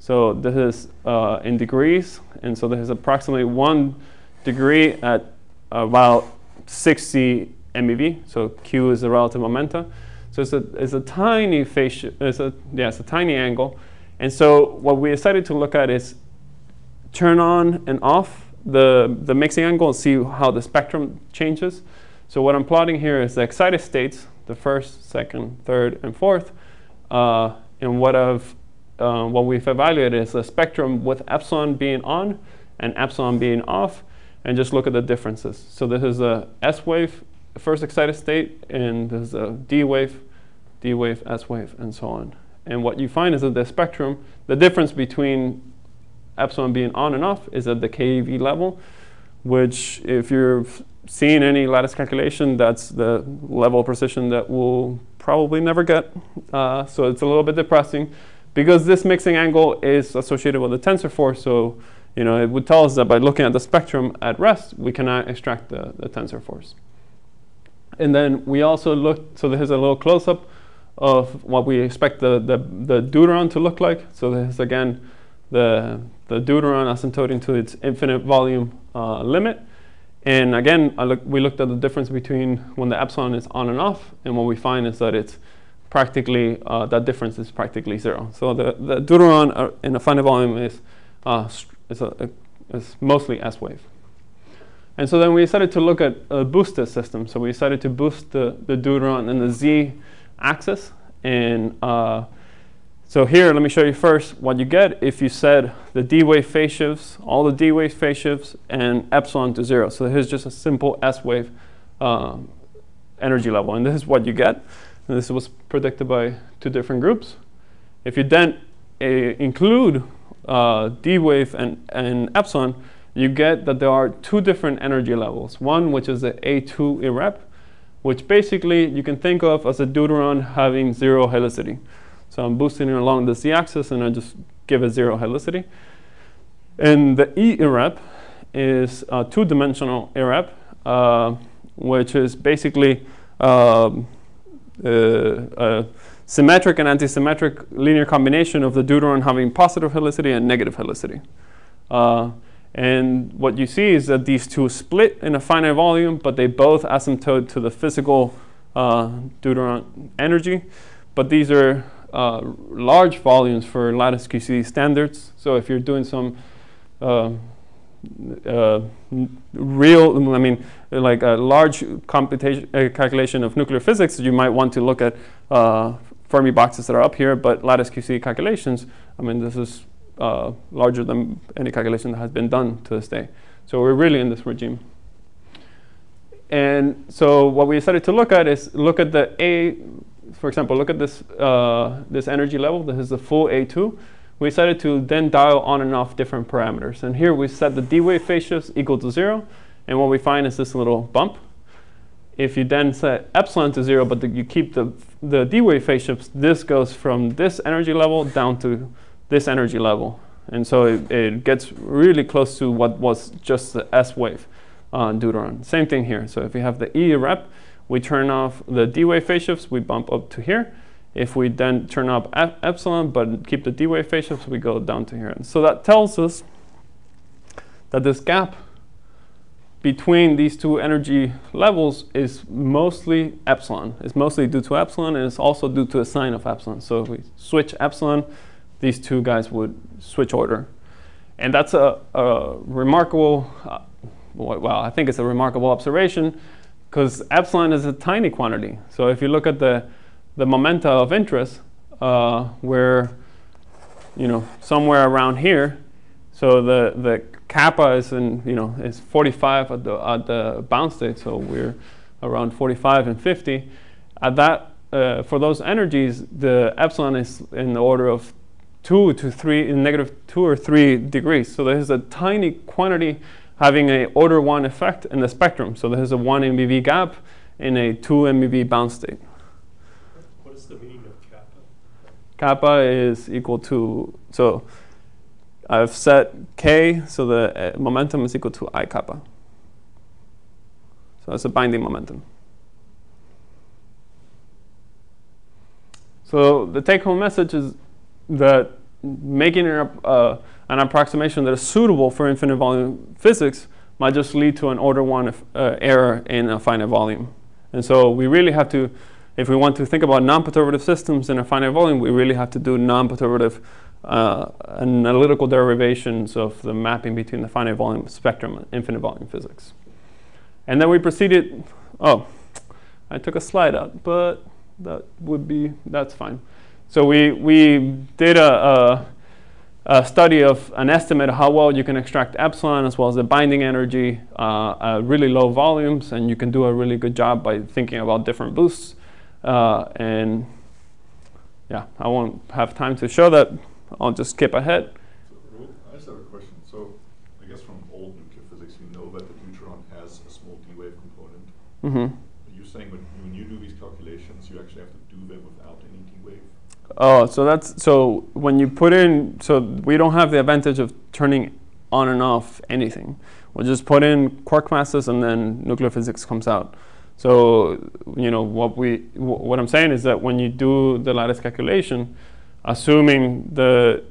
So this is uh, in degrees, and so this is approximately one degree at about 60 MeV. So Q is the relative momenta. So it's a, it's a tiny phase, it's a, yeah, it's a tiny angle. And so what we decided to look at is turn on and off the, the mixing angle and see how the spectrum changes. So what I'm plotting here is the excited states, the first, second, third, and fourth. Uh, and what, I've, uh, what we've evaluated is the spectrum with epsilon being on and epsilon being off, and just look at the differences. So this is a S wave, first excited state, and this is a D wave, D wave, S wave, and so on. And what you find is that the spectrum, the difference between epsilon being on and off is at the keV level, which if you're seeing any lattice calculation, that's the level of precision that we'll probably never get. Uh, so it's a little bit depressing because this mixing angle is associated with the tensor force. So you know, it would tell us that by looking at the spectrum at rest, we cannot extract the, the tensor force. And then we also looked, so here's a little close-up of what we expect the, the, the deuteron to look like. So this is again the, the deuteron asymptoting to its infinite volume uh, limit. And again, look, we looked at the difference between when the epsilon is on and off, and what we find is that it's practically, uh, that difference is practically zero. So the, the deuteron uh, in a finite volume is, uh, is, a, is mostly S wave. And so then we decided to look at a boosted system. So we decided to boost the, the deuteron and the z axis. And uh, so here, let me show you first what you get if you set the d wave phase shifts, all the d wave phase shifts, and epsilon to zero. So here's just a simple S wave uh, energy level. And this is what you get. And this was predicted by two different groups. If you then uh, include uh, d wave and, and epsilon, you get that there are two different energy levels. One, which is the A2 irrep, which basically you can think of as a deuteron having zero helicity. So I'm boosting it along the z-axis and I just give it zero helicity. And the E irrep is a two-dimensional irrep, uh, which is basically um, uh, a symmetric and antisymmetric linear combination of the deuteron having positive helicity and negative helicity. Uh, and what you see is that these two split in a finite volume, but they both asymptote to the physical uh, deuteron energy. But these are uh, large volumes for lattice QCD standards. So if you're doing some uh, uh, real, I mean, like a large computation uh, calculation of nuclear physics, you might want to look at uh, Fermi boxes that are up here. But lattice QCD calculations, I mean, this is uh, larger than any calculation that has been done to this day. So we're really in this regime. And so what we decided to look at is look at the A, for example, look at this, uh, this energy level. This is the full A2. We decided to then dial on and off different parameters. And here we set the D wave phase shifts equal to zero. And what we find is this little bump. If you then set epsilon to zero, but the, you keep the, the D wave phase shifts, this goes from this energy level down to this energy level. And so it, it gets really close to what was just the S wave on Deuteron. Same thing here. So if we have the E rep, we turn off the D wave phase shifts, we bump up to here. If we then turn up epsilon but keep the D wave phase shifts, we go down to here. And so that tells us that this gap between these two energy levels is mostly epsilon. It's mostly due to epsilon and it's also due to a sign of epsilon. So if we switch epsilon, these two guys would switch order. And that's a, a remarkable, uh, well, I think it's a remarkable observation because epsilon is a tiny quantity. So if you look at the, the momenta of interest, uh, where, you know, somewhere around here, so the, the kappa is in, you know, is 45 at the, at the bound state, so we're around 45 and 50. At that, uh, for those energies, the epsilon is in the order of two to three, negative two or three degrees. So there's a tiny quantity having a order one effect in the spectrum. So there's a one MeV gap in a two MeV bound state. What is the meaning of kappa? Kappa is equal to, so I've set K, so the uh, momentum is equal to I kappa. So that's a binding momentum. So the take home message is that making an, uh, an approximation that is suitable for infinite volume physics might just lead to an order one uh, error in a finite volume. And so we really have to, if we want to think about non-perturbative systems in a finite volume, we really have to do non-perturbative uh, analytical derivations of the mapping between the finite volume spectrum and infinite volume physics. And then we proceeded, oh, I took a slide out, but that would be, that's fine. So we, we did a, a, a, study of an estimate of how well you can extract epsilon as well as the binding energy uh, at really low volumes, and you can do a really good job by thinking about different boosts. Uh, and yeah, I won't have time to show that. I'll just skip ahead. So, I just have a question. So I guess from old nuclear physics, we know that the deuteron has a small d-wave component. Mm-hmm. You're saying when, when you do these calculations, you actually have to do them without any d-wave? Oh, so that's so when you put in, so we don't have the advantage of turning on and off anything. We'll just put in quark masses and then nuclear physics comes out. So, you know, what we wh- what I'm saying is that when you do the lattice calculation, assuming the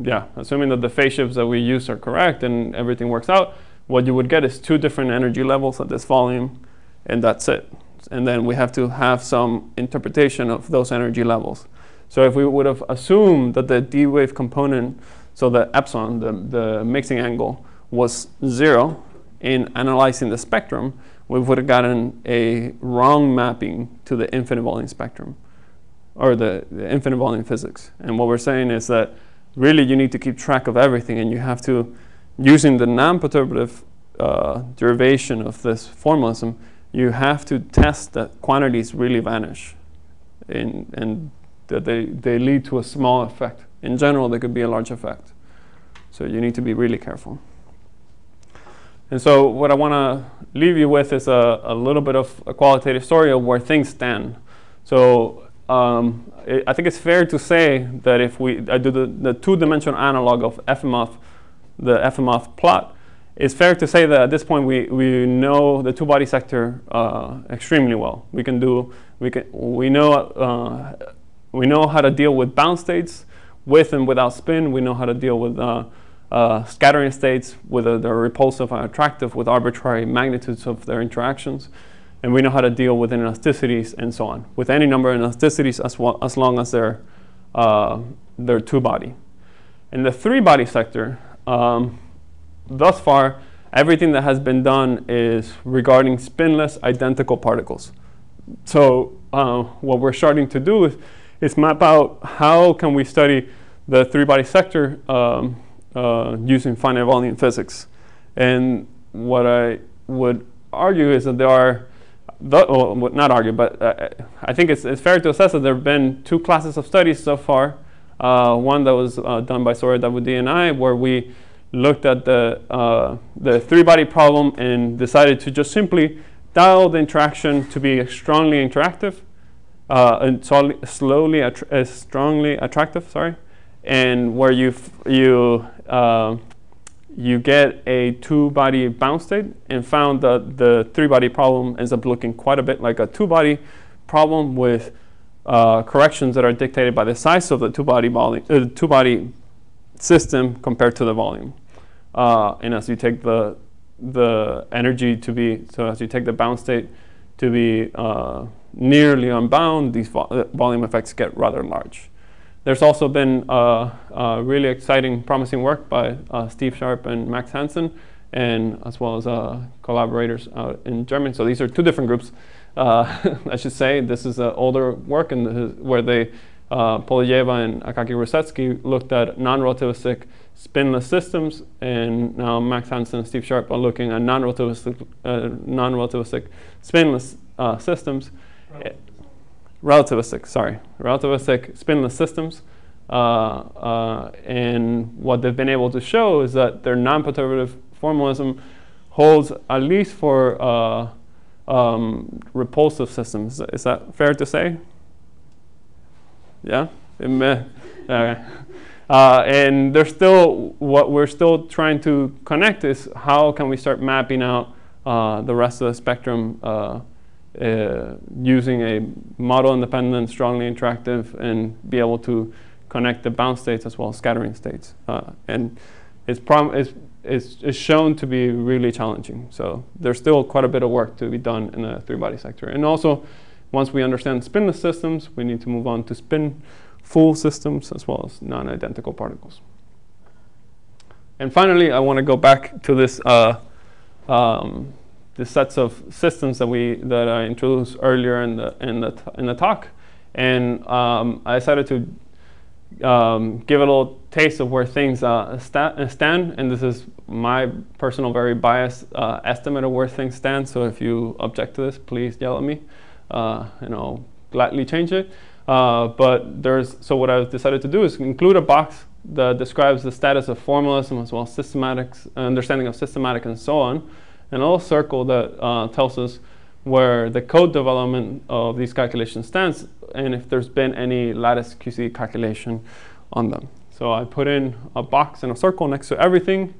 yeah, assuming that the phase shifts that we use are correct and everything works out, what you would get is two different energy levels at this volume, and that's it. And then we have to have some interpretation of those energy levels. So if we would have assumed that the D wave component, so the epsilon, the, the mixing angle, was zero in analyzing the spectrum, we would have gotten a wrong mapping to the infinite volume spectrum or the, the infinite volume physics. And what we're saying is that really you need to keep track of everything and you have to, using the non-perturbative uh, derivation of this formalism, you have to test that quantities really vanish in, and that they, they lead to a small effect. In general, they could be a large effect. So you need to be really careful. And so what I want to leave you with is a, a little bit of a qualitative story of where things stand. So um, it, I think it's fair to say that if we I do the, the two-dimensional analog of Efimov, the Efimov plot, it's fair to say that at this point we, we know the two-body sector uh, extremely well. We can do we can we know uh, we know how to deal with bound states with and without spin. We know how to deal with uh, uh, scattering states, whether they're repulsive or attractive, with arbitrary magnitudes of their interactions. And we know how to deal with inelasticities and so on, with any number of inelasticities as, well, as long as they're, uh, they're two-body. In the three-body sector, um, thus far, everything that has been done is regarding spinless identical particles. So uh, what we're starting to do is, is map out how can we study the three-body sector um, uh, using finite volume physics. And what I would argue is that there are, the, well, not argue, but uh, I think it's, it's, fair to assess that there have been two classes of studies so far. Uh, one that was uh, done by Zohreh Davoudi and I, where we looked at the, uh, the three-body problem and decided to just simply dial the interaction to be strongly interactive, uh, and slowly, att strongly attractive, sorry, and where you, you uh, you get a two-body bound state and found that the three-body problem ends up looking quite a bit like a two-body problem with uh, corrections that are dictated by the size of the two-body volume, uh, two-body system compared to the volume. Uh, and as you take the the energy to be so as you take the bound state to be uh, nearly unbound, these vo uh, volume effects get rather large. There's also been uh, uh, really exciting, promising work by uh, Steve Sharpe and Max Hansen, and as well as uh, collaborators in Germany. So these are two different groups, uh, I should say. This is older work and where they, uh, Polejaeva and Akaki Rusetsky looked at non-relativistic spinless systems, and now Max Hansen and Steve Sharpe are looking at non-relativistic, non-relativistic spinless systems. Relativistic, sorry, relativistic spinless systems. Uh, uh, and what they've been able to show is that their non-perturbative formalism holds at least for uh, um, repulsive systems. Is that fair to say? Yeah? Okay. Uh, and there's still, what we're still trying to connect is how can we start mapping out uh, the rest of the spectrum uh, using a model independent, strongly interactive, and be able to connect the bound states as well as scattering states. Uh, and it's, it's, it's, it's, shown to be really challenging. So there's still quite a bit of work to be done in the three-body sector. And also, once we understand spinless systems, we need to move on to spin full systems as well as non-identical particles. And finally, I want to go back to this uh, um, the sets of systems that we that I introduced earlier in the in the in the talk, and um, I decided to um, give a little taste of where things uh, stand. And this is my personal, very biased uh, estimate of where things stand. So if you object to this, please yell at me, uh, and I'll gladly change it. Uh, but there's so what I've decided to do is include a box that describes the status of formalism as well as systematics, understanding of systematic and so on a little circle that uh, tells us where the code development of these calculations stands and if there's been any lattice QCD calculation on them. So I put in a box and a circle next to everything.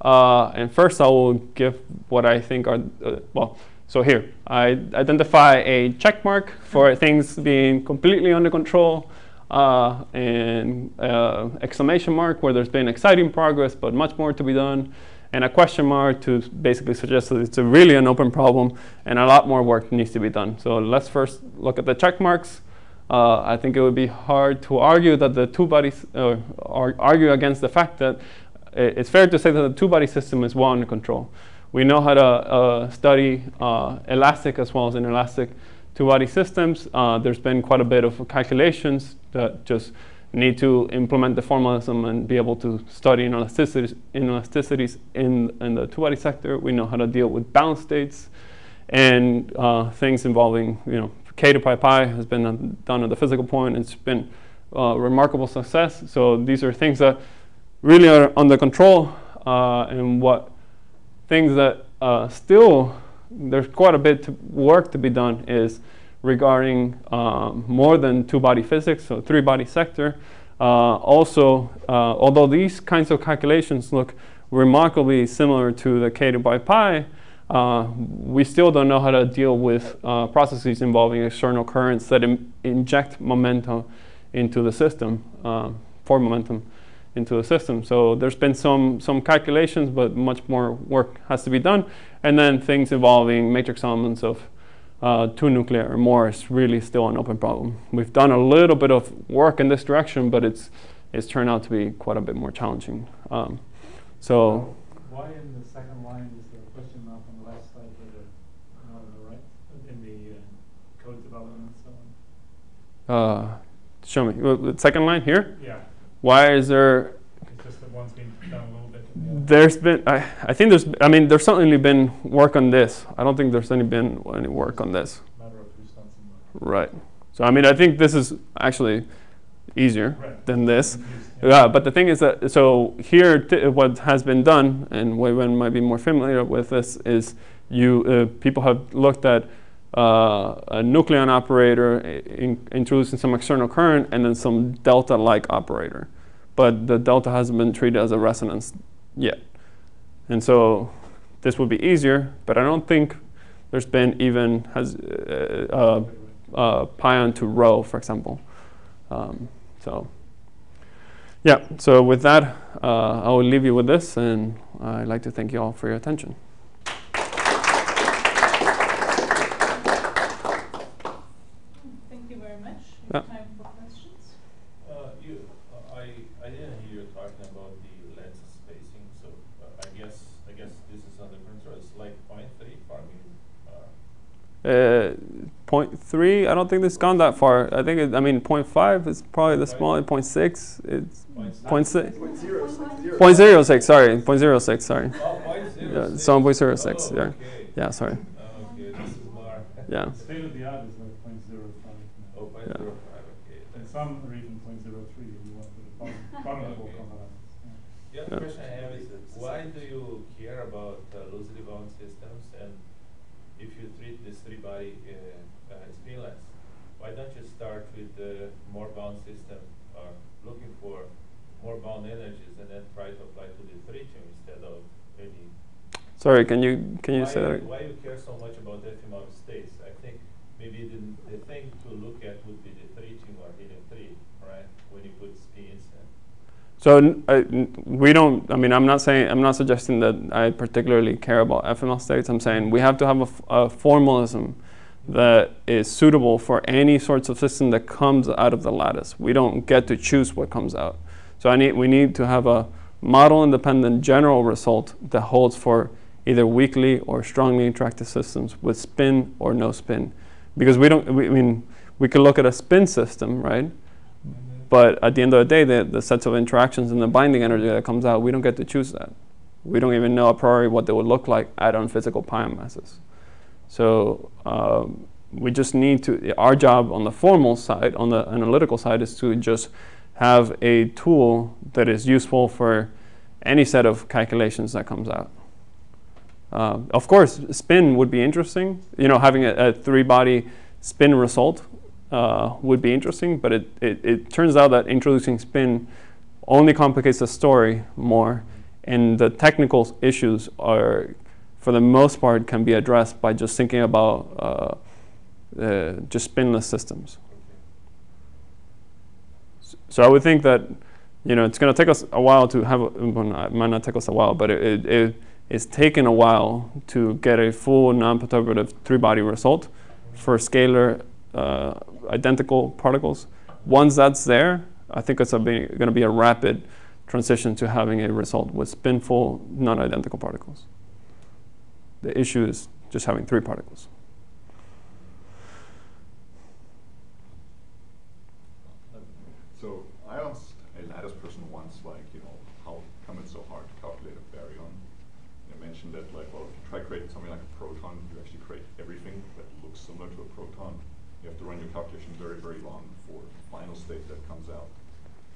Uh, and first I will give what I think are, uh, well, So here, I identify a check mark for things being completely under control, uh, and uh, exclamation mark where there's been exciting progress but much more to be done, and a question mark to basically suggest that it's a really an open problem and a lot more work needs to be done. So let's first look at the check marks. Uh, I think it would be hard to argue that the two-body, uh, argue against the fact that it's fair to say that the two-body system is well under control. We know how to uh, study uh, elastic as well as inelastic two-body systems. Uh, there's been quite a bit of calculations that just need to implement the formalism and be able to study inelasticities, inelasticities in, in the two-body sector. We know how to deal with bound states and uh, things involving, you know, k to pi pi has been done at the physical point. It's been uh, remarkable success. So these are things that really are under control uh, and what things that uh, still there's quite a bit of work to be done is regarding um, more than two-body physics, so three-body sector. Uh, also, uh, although these kinds of calculations look remarkably similar to the k to pi uh, we still don't know how to deal with uh, processes involving external currents that inject momentum into the system, uh, for momentum into the system. So there's been some, some calculations, but much more work has to be done. And then things involving matrix elements of uh, two nuclei or more is really still an open problem. We've done a little bit of work in this direction, but it's, it's turned out to be quite a bit more challenging. Um, so. Why in the second line is there a question mark on the left side, but not on the right, in the uh, code development and so on? Uh, show me. The second line here? Yeah. Why is there? It's just that one's been done a little bit. There's been, I, I think there's, I mean, there's certainly been work on this. I don't think there's any been any work on this. Matter of who's done some work. Right. So I mean, I think this is actually easier Right. than this. Yeah. But the thing is that so here t- what has been done, and Huey-Wen might be more familiar with this, is you uh, people have looked at uh, a nucleon operator in, introducing some external current and then some delta-like operator, but the delta hasn't been treated as a resonance yet, and so this would be easier. But I don't think there's been even has uh, uh, uh, pion to rho, for example. Um, so. Yeah, so with that, uh, I will leave you with this, and I'd like to thank you all for your attention. Thank you very much. Yeah. Time for questions? Uh, you, uh, I, I didn't hear you talking about the lens spacing, so uh, I guess, I guess this is under control, it's like point three for me. Uh, Uh, point three, I don't think this has gone that far. I think, it, I mean, point five is probably the smallest. Point six, it's Point point six. Point zero six zero. Point zero six, sorry. Point zero six, sorry. Oh, point zero Yeah, six. so point zero six, Oh, yeah. okay. Yeah, sorry. Oh, Okay, this is more. Yeah. State of the art is like point zero five. now. Oh, point Yeah. zero five, okay. In that's- some region, point zero three, if you want to put a bottom, bottom Okay. combinations. Yeah. The other Yeah. question I have is, why do you care about uh, loosely bound systems? And if you treat this three-body uh, uh, spinless, why don't you start with the more bound system, or looking for more bound energies, and then try to apply to the tritium instead of maybe. Sorry, can you can you why say that? Why you care so much about Efimov states? I think maybe the, the thing to look at would be the tritium or helium three, right? When you put spins and. So uh, we don't. I mean, I'm not saying. I'm not suggesting that I particularly care about Efimov states. I'm saying we have to have a, formalism that is suitable for any sorts of system that comes out of the lattice. We don't get to choose what comes out. So I need. We need to have a model-independent general result that holds for either weakly or strongly interactive systems with spin or no spin, because we don't. We, I mean, we could look at a spin system, right? But at the end of the day, the, the sets of interactions and the binding energy that comes out, we don't get to choose that. We don't even know a priori what they would look like at unphysical pion masses. So um, we just need to, our job on the formal side, on the analytical side, is to just have a tool that is useful for any set of calculations that comes out. Uh, of course, spin would be interesting. You know, having a, a three-body spin result uh, would be interesting, but it, it, it turns out that introducing spin only complicates the story more, and the technical issues are for the most part, can be addressed by just thinking about uh, uh, just spinless systems. So I would think that, you know, it's going to take us a while to have, a, well, it might not take us a while, but it, it, it, it's taken a while to get a full non-perturbative three-body result for scalar uh, identical particles. Once that's there, I think it's going to be a rapid transition to having a result with spinful non-identical particles. The issue is just having three particles. So I asked a lattice person once, like, you know, how come it's so hard to calculate a baryon? They mentioned that, like, well, if you try creating something like a proton, you actually create everything that looks similar to a proton. You have to run your calculation very, very long for the final state that comes out.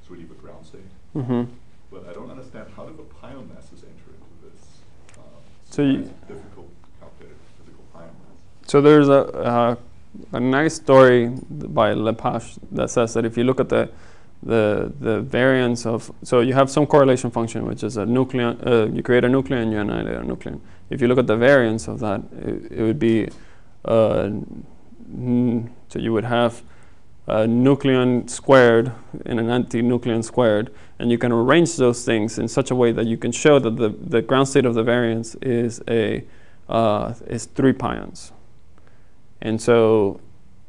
It's really the ground state. Mm-hmm. But I don't understand how do the pion masses enter into this? Uh, So you- difficult to calculate physical pion mass. So there's a, uh, a nice story by Lepage that says that if you look at the the the variance of so you have some correlation function which is a nucleon uh, you create a nucleon you annihilate a nucleon if you look at the variance of that it, it would be uh, n- so you would have a nucleon squared and an anti-nucleon squared and you can arrange those things in such a way that you can show that the, the ground state of the variance is a uh, is three pions and so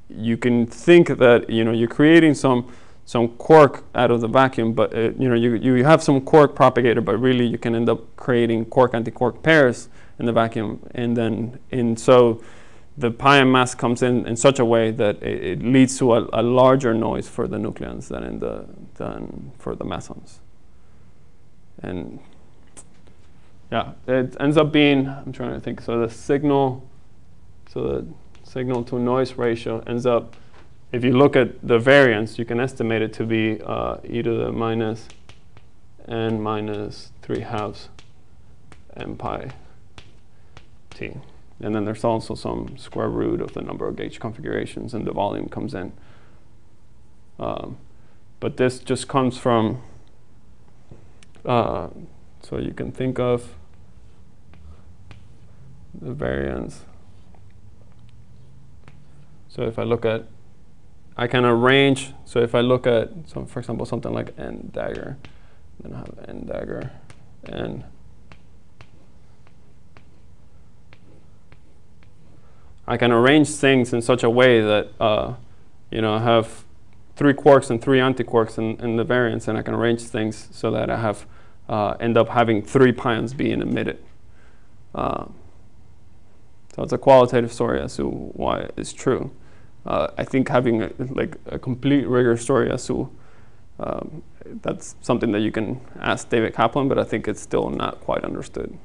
you can think that you know you're creating some some quark out of the vacuum, but uh, you know you, you have some quark propagator, but really you can end up creating quark anti-quark pairs in the vacuum, and then in so the pion mass comes in in such a way that it, it leads to a, a larger noise for the nucleons than in the than for the mesons, and yeah, it ends up being I'm trying to think. So the signal, so the signal to noise ratio ends up, if you look at the variance, you can estimate it to be uh, e to the minus n minus 3 halves m pi t. And then there's also some square root of the number of gauge configurations and the volume comes in. Um, but this just comes from, uh, so you can think of the variance. So if I look at, I can arrange, so if I look at, for example, something like n dagger, then I have n dagger, n. I can arrange things in such a way that, uh, you know, I have three quarks and three antiquarks in, in the variance, and I can arrange things so that I have, uh, end up having three pions being emitted. Uh, so it's a qualitative story as to why it's true. Uh, I think having a, like a complete rigor story as to um, that's something that you can ask David Kaplan, but I think it's still not quite understood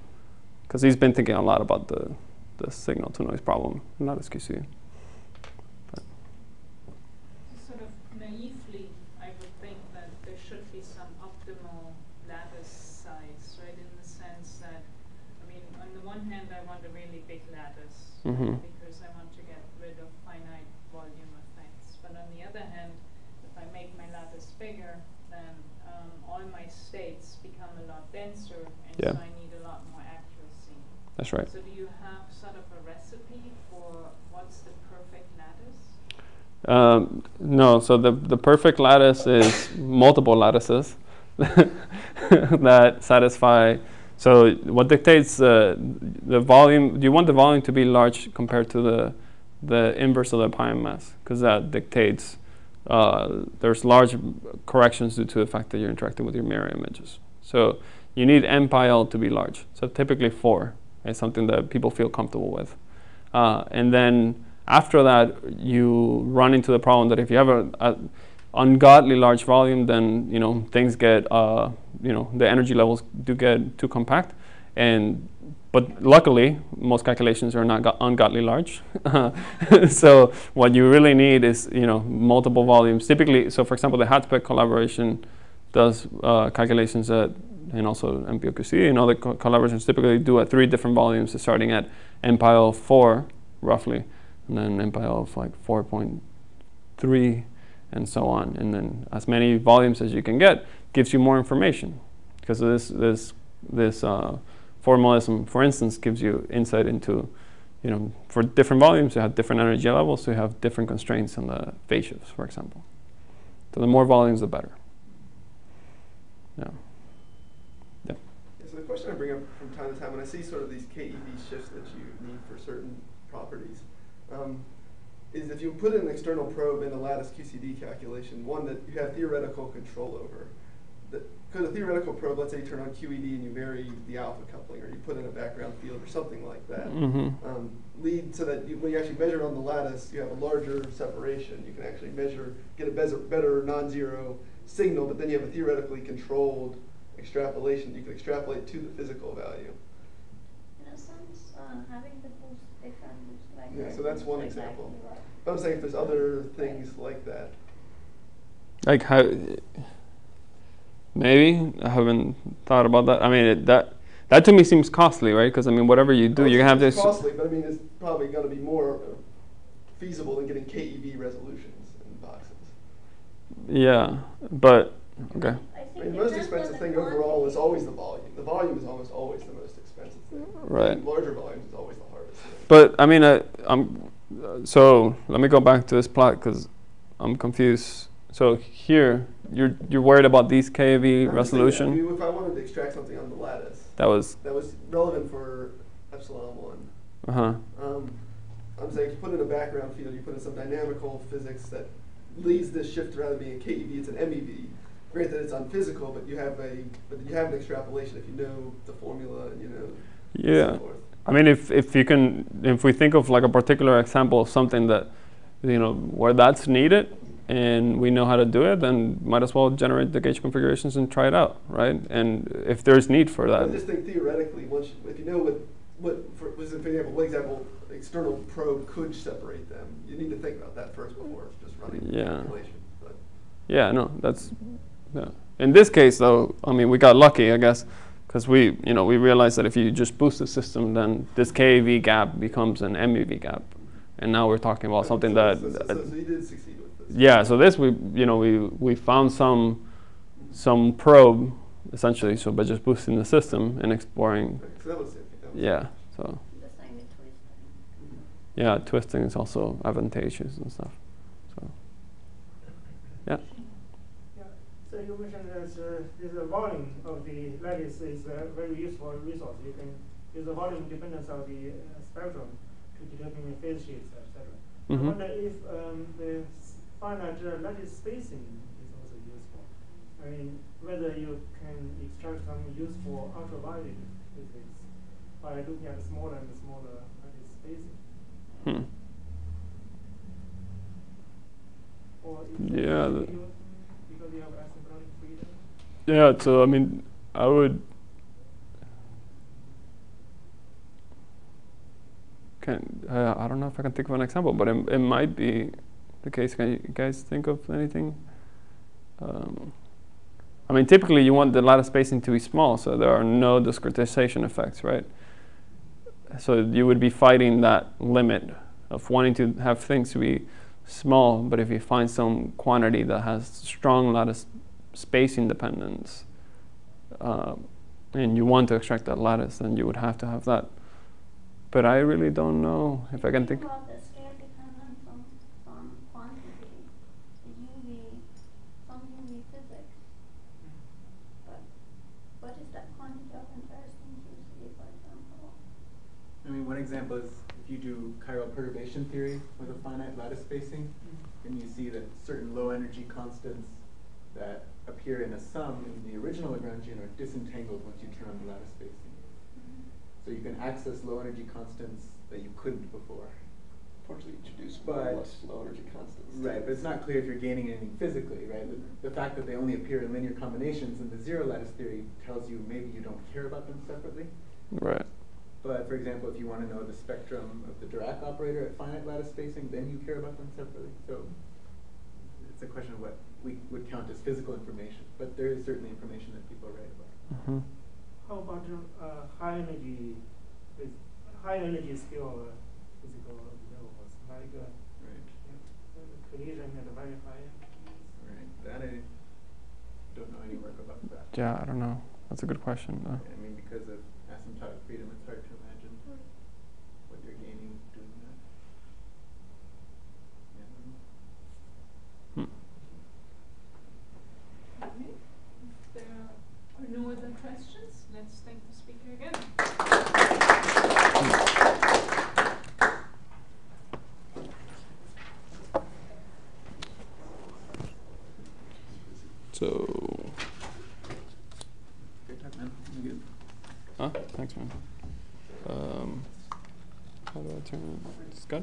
because he's been thinking a lot about the, the signal to noise problem not Lattice QCD. Sort of naively, I would think that there should be some optimal lattice size, right? In the sense that, I mean, on the one hand, I want a really big lattice Mhm. because I want to get rid of finite volume effects. But on the other hand, if I make my lattice bigger, then um, all my states become a lot denser, and Yeah. so I need a lot more accuracy. That's right. So do you have sort of a recipe for what's the perfect lattice? Um, no, so the, the perfect lattice is multiple lattices that satisfy. So what dictates uh, the volume? Do you want the volume to be large compared to the the inverse of the pion mass? Because that dictates uh, there's large corrections due to the fact that you're interacting with your mirror images. So you need n pi l to be large. So typically four is something that people feel comfortable with. Uh, and then after that, you run into the problem that if you have a, a ungodly large volume, then you know things get uh, you know the energy levels do get too compact, and but luckily most calculations are not go- ungodly large. so what you really need is you know multiple volumes. Typically, so for example, the HadSpec collaboration does uh, calculations at and also NPLQCD and other co- collaborations typically do at three different volumes, starting at MPIL 4 roughly, and then MPIL of like 4.3 and so on. And then as many volumes as you can get gives you more information because this, this, this uh, formalism, for instance, gives you insight into, you know, for different volumes, you have different energy levels, so you have different constraints on the phase shifts, for example. So the more volumes, the better. Yeah. Yeah. So the question I bring up from time to time when I see sort of these KEV shifts that you need for certain properties um, is if you put an external probe in a lattice QCD calculation, one that you have theoretical control over. Because a theoretical probe, let's say you turn on QED and you vary the alpha coupling, or you put in a background field or something like that, Mm-hmm. um, lead so that you, when you actually measure it on the lattice, you have a larger separation. You can actually measure, get a better, better non-zero signal, but then you have a theoretically controlled extrapolation. You can extrapolate to the physical value. In a sense, uh, having the boost different like Yeah, that so that's one exactly example. right. But I'm saying if there's other things like that. Like how? Maybe I haven't thought about that. I mean, it, that that to me seems costly, right? Because I mean, whatever you do, Well, you it's- have this. costly, but I mean, it's probably going to be more uh, feasible than getting KEV resolutions in boxes. Yeah, but okay. I I think mean, the most expensive thing overall is always the volume. The volume is almost always the most expensive thing. Right. Larger volumes is always the hardest. thing. But I mean, I, I'm. uh, So let me go back to this plot because I'm confused. So here, you're you're worried about these keV I'm just saying resolution. I mean, if I wanted to extract something on the lattice That was. that was relevant for epsilon one, Uh huh. um, I'm saying you put in a background field, you put in some dynamical physics that leads this shift rather than being a KEV, it's an MEV. Granted, that it's unphysical, but you have a but you have an extrapolation if you know the formula and you know Yeah. so forth. I mean, if if you can, if we think of like a particular example of something that, you know, where that's needed, and we know how to do it, then might as well generate the gauge configurations and try it out, right? And if there's need for that. I just think theoretically, once you, if you know what what for, was example, what example external probe could separate them, you need to think about that first before just running the Yeah. calculation. But yeah, no, that's, yeah. In this case, though, I mean, we got lucky, I guess, because we, you know, we realized that if you just boost the system, then this keV gap becomes an MEV gap, and now we're talking about something so, that. so, so, so, you did succeed with. Yeah, so this we you know we we found some some probe essentially so by just boosting the system and exploring Okay, so that was it. That was yeah so The same with twisting. yeah twisting is also advantageous and stuff so yeah Yeah, so you mentioned that uh, this uh, volume of the lattice is a very useful resource. You can use the volume dependence of the uh, spectrum to determine the phase shifts, etc. I Mhm. wonder if um, the s- finite uh, lattice spacing is also useful. I mean, whether you can extract some useful ultraviolet physics by looking at smaller and smaller lattice spacing. hmm. Yeah, you- the- because you have asymptotic freedom. yeah so I mean I would can uh, I don't know if I can think of an example but it, it might be the case can you guys think of anything um, I mean, typically you want the lattice spacing to be small, so there are no discretization effects, right? So you would be fighting that limit of wanting to have things to be small, but if you find some quantity that has strong lattice spacing dependence, uh, and you want to extract that lattice, then you would have to have that. But I really don't know if I can think. about the scale dependence on some quantity, the UV, some UV physics. But what is that quantity of interest in QC, for example? I mean, one example is if you do chiral perturbation theory with a finite lattice spacing, mm-hmm. then you see that certain low energy constants that appear in a sum in the original Lagrangian are disentangled once you turn on the lattice spacing. Mm-hmm. So you can access low energy constants that you couldn't before. Fortunately, introduce But- less low energy constants. Right, but it's not clear if you're gaining anything physically, right? The, the fact that they only appear in linear combinations in the zero lattice theory tells you maybe you don't care about them separately. Right. But for example, if you want to know the spectrum of the Dirac operator at finite lattice spacing, then you care about them separately. So it's a question of what we would count as physical information, but there is certainly information that people write about. hmm How about uh, high energy, high energy scale uh, physical observables, like uh, Right, collision at very high energies? right. That I don't know any work about that. Yeah, I don't know. That's a good question. though. I mean, because of asymptotic freedom, it's hard to imagine what you're gaining doing that. Yeah, I don't know. Hmm. Okay. If there are no other questions, let's thank the speaker again. So, Great talk, man. You good? huh? Thanks, man. Um, how do I turn it? Scott?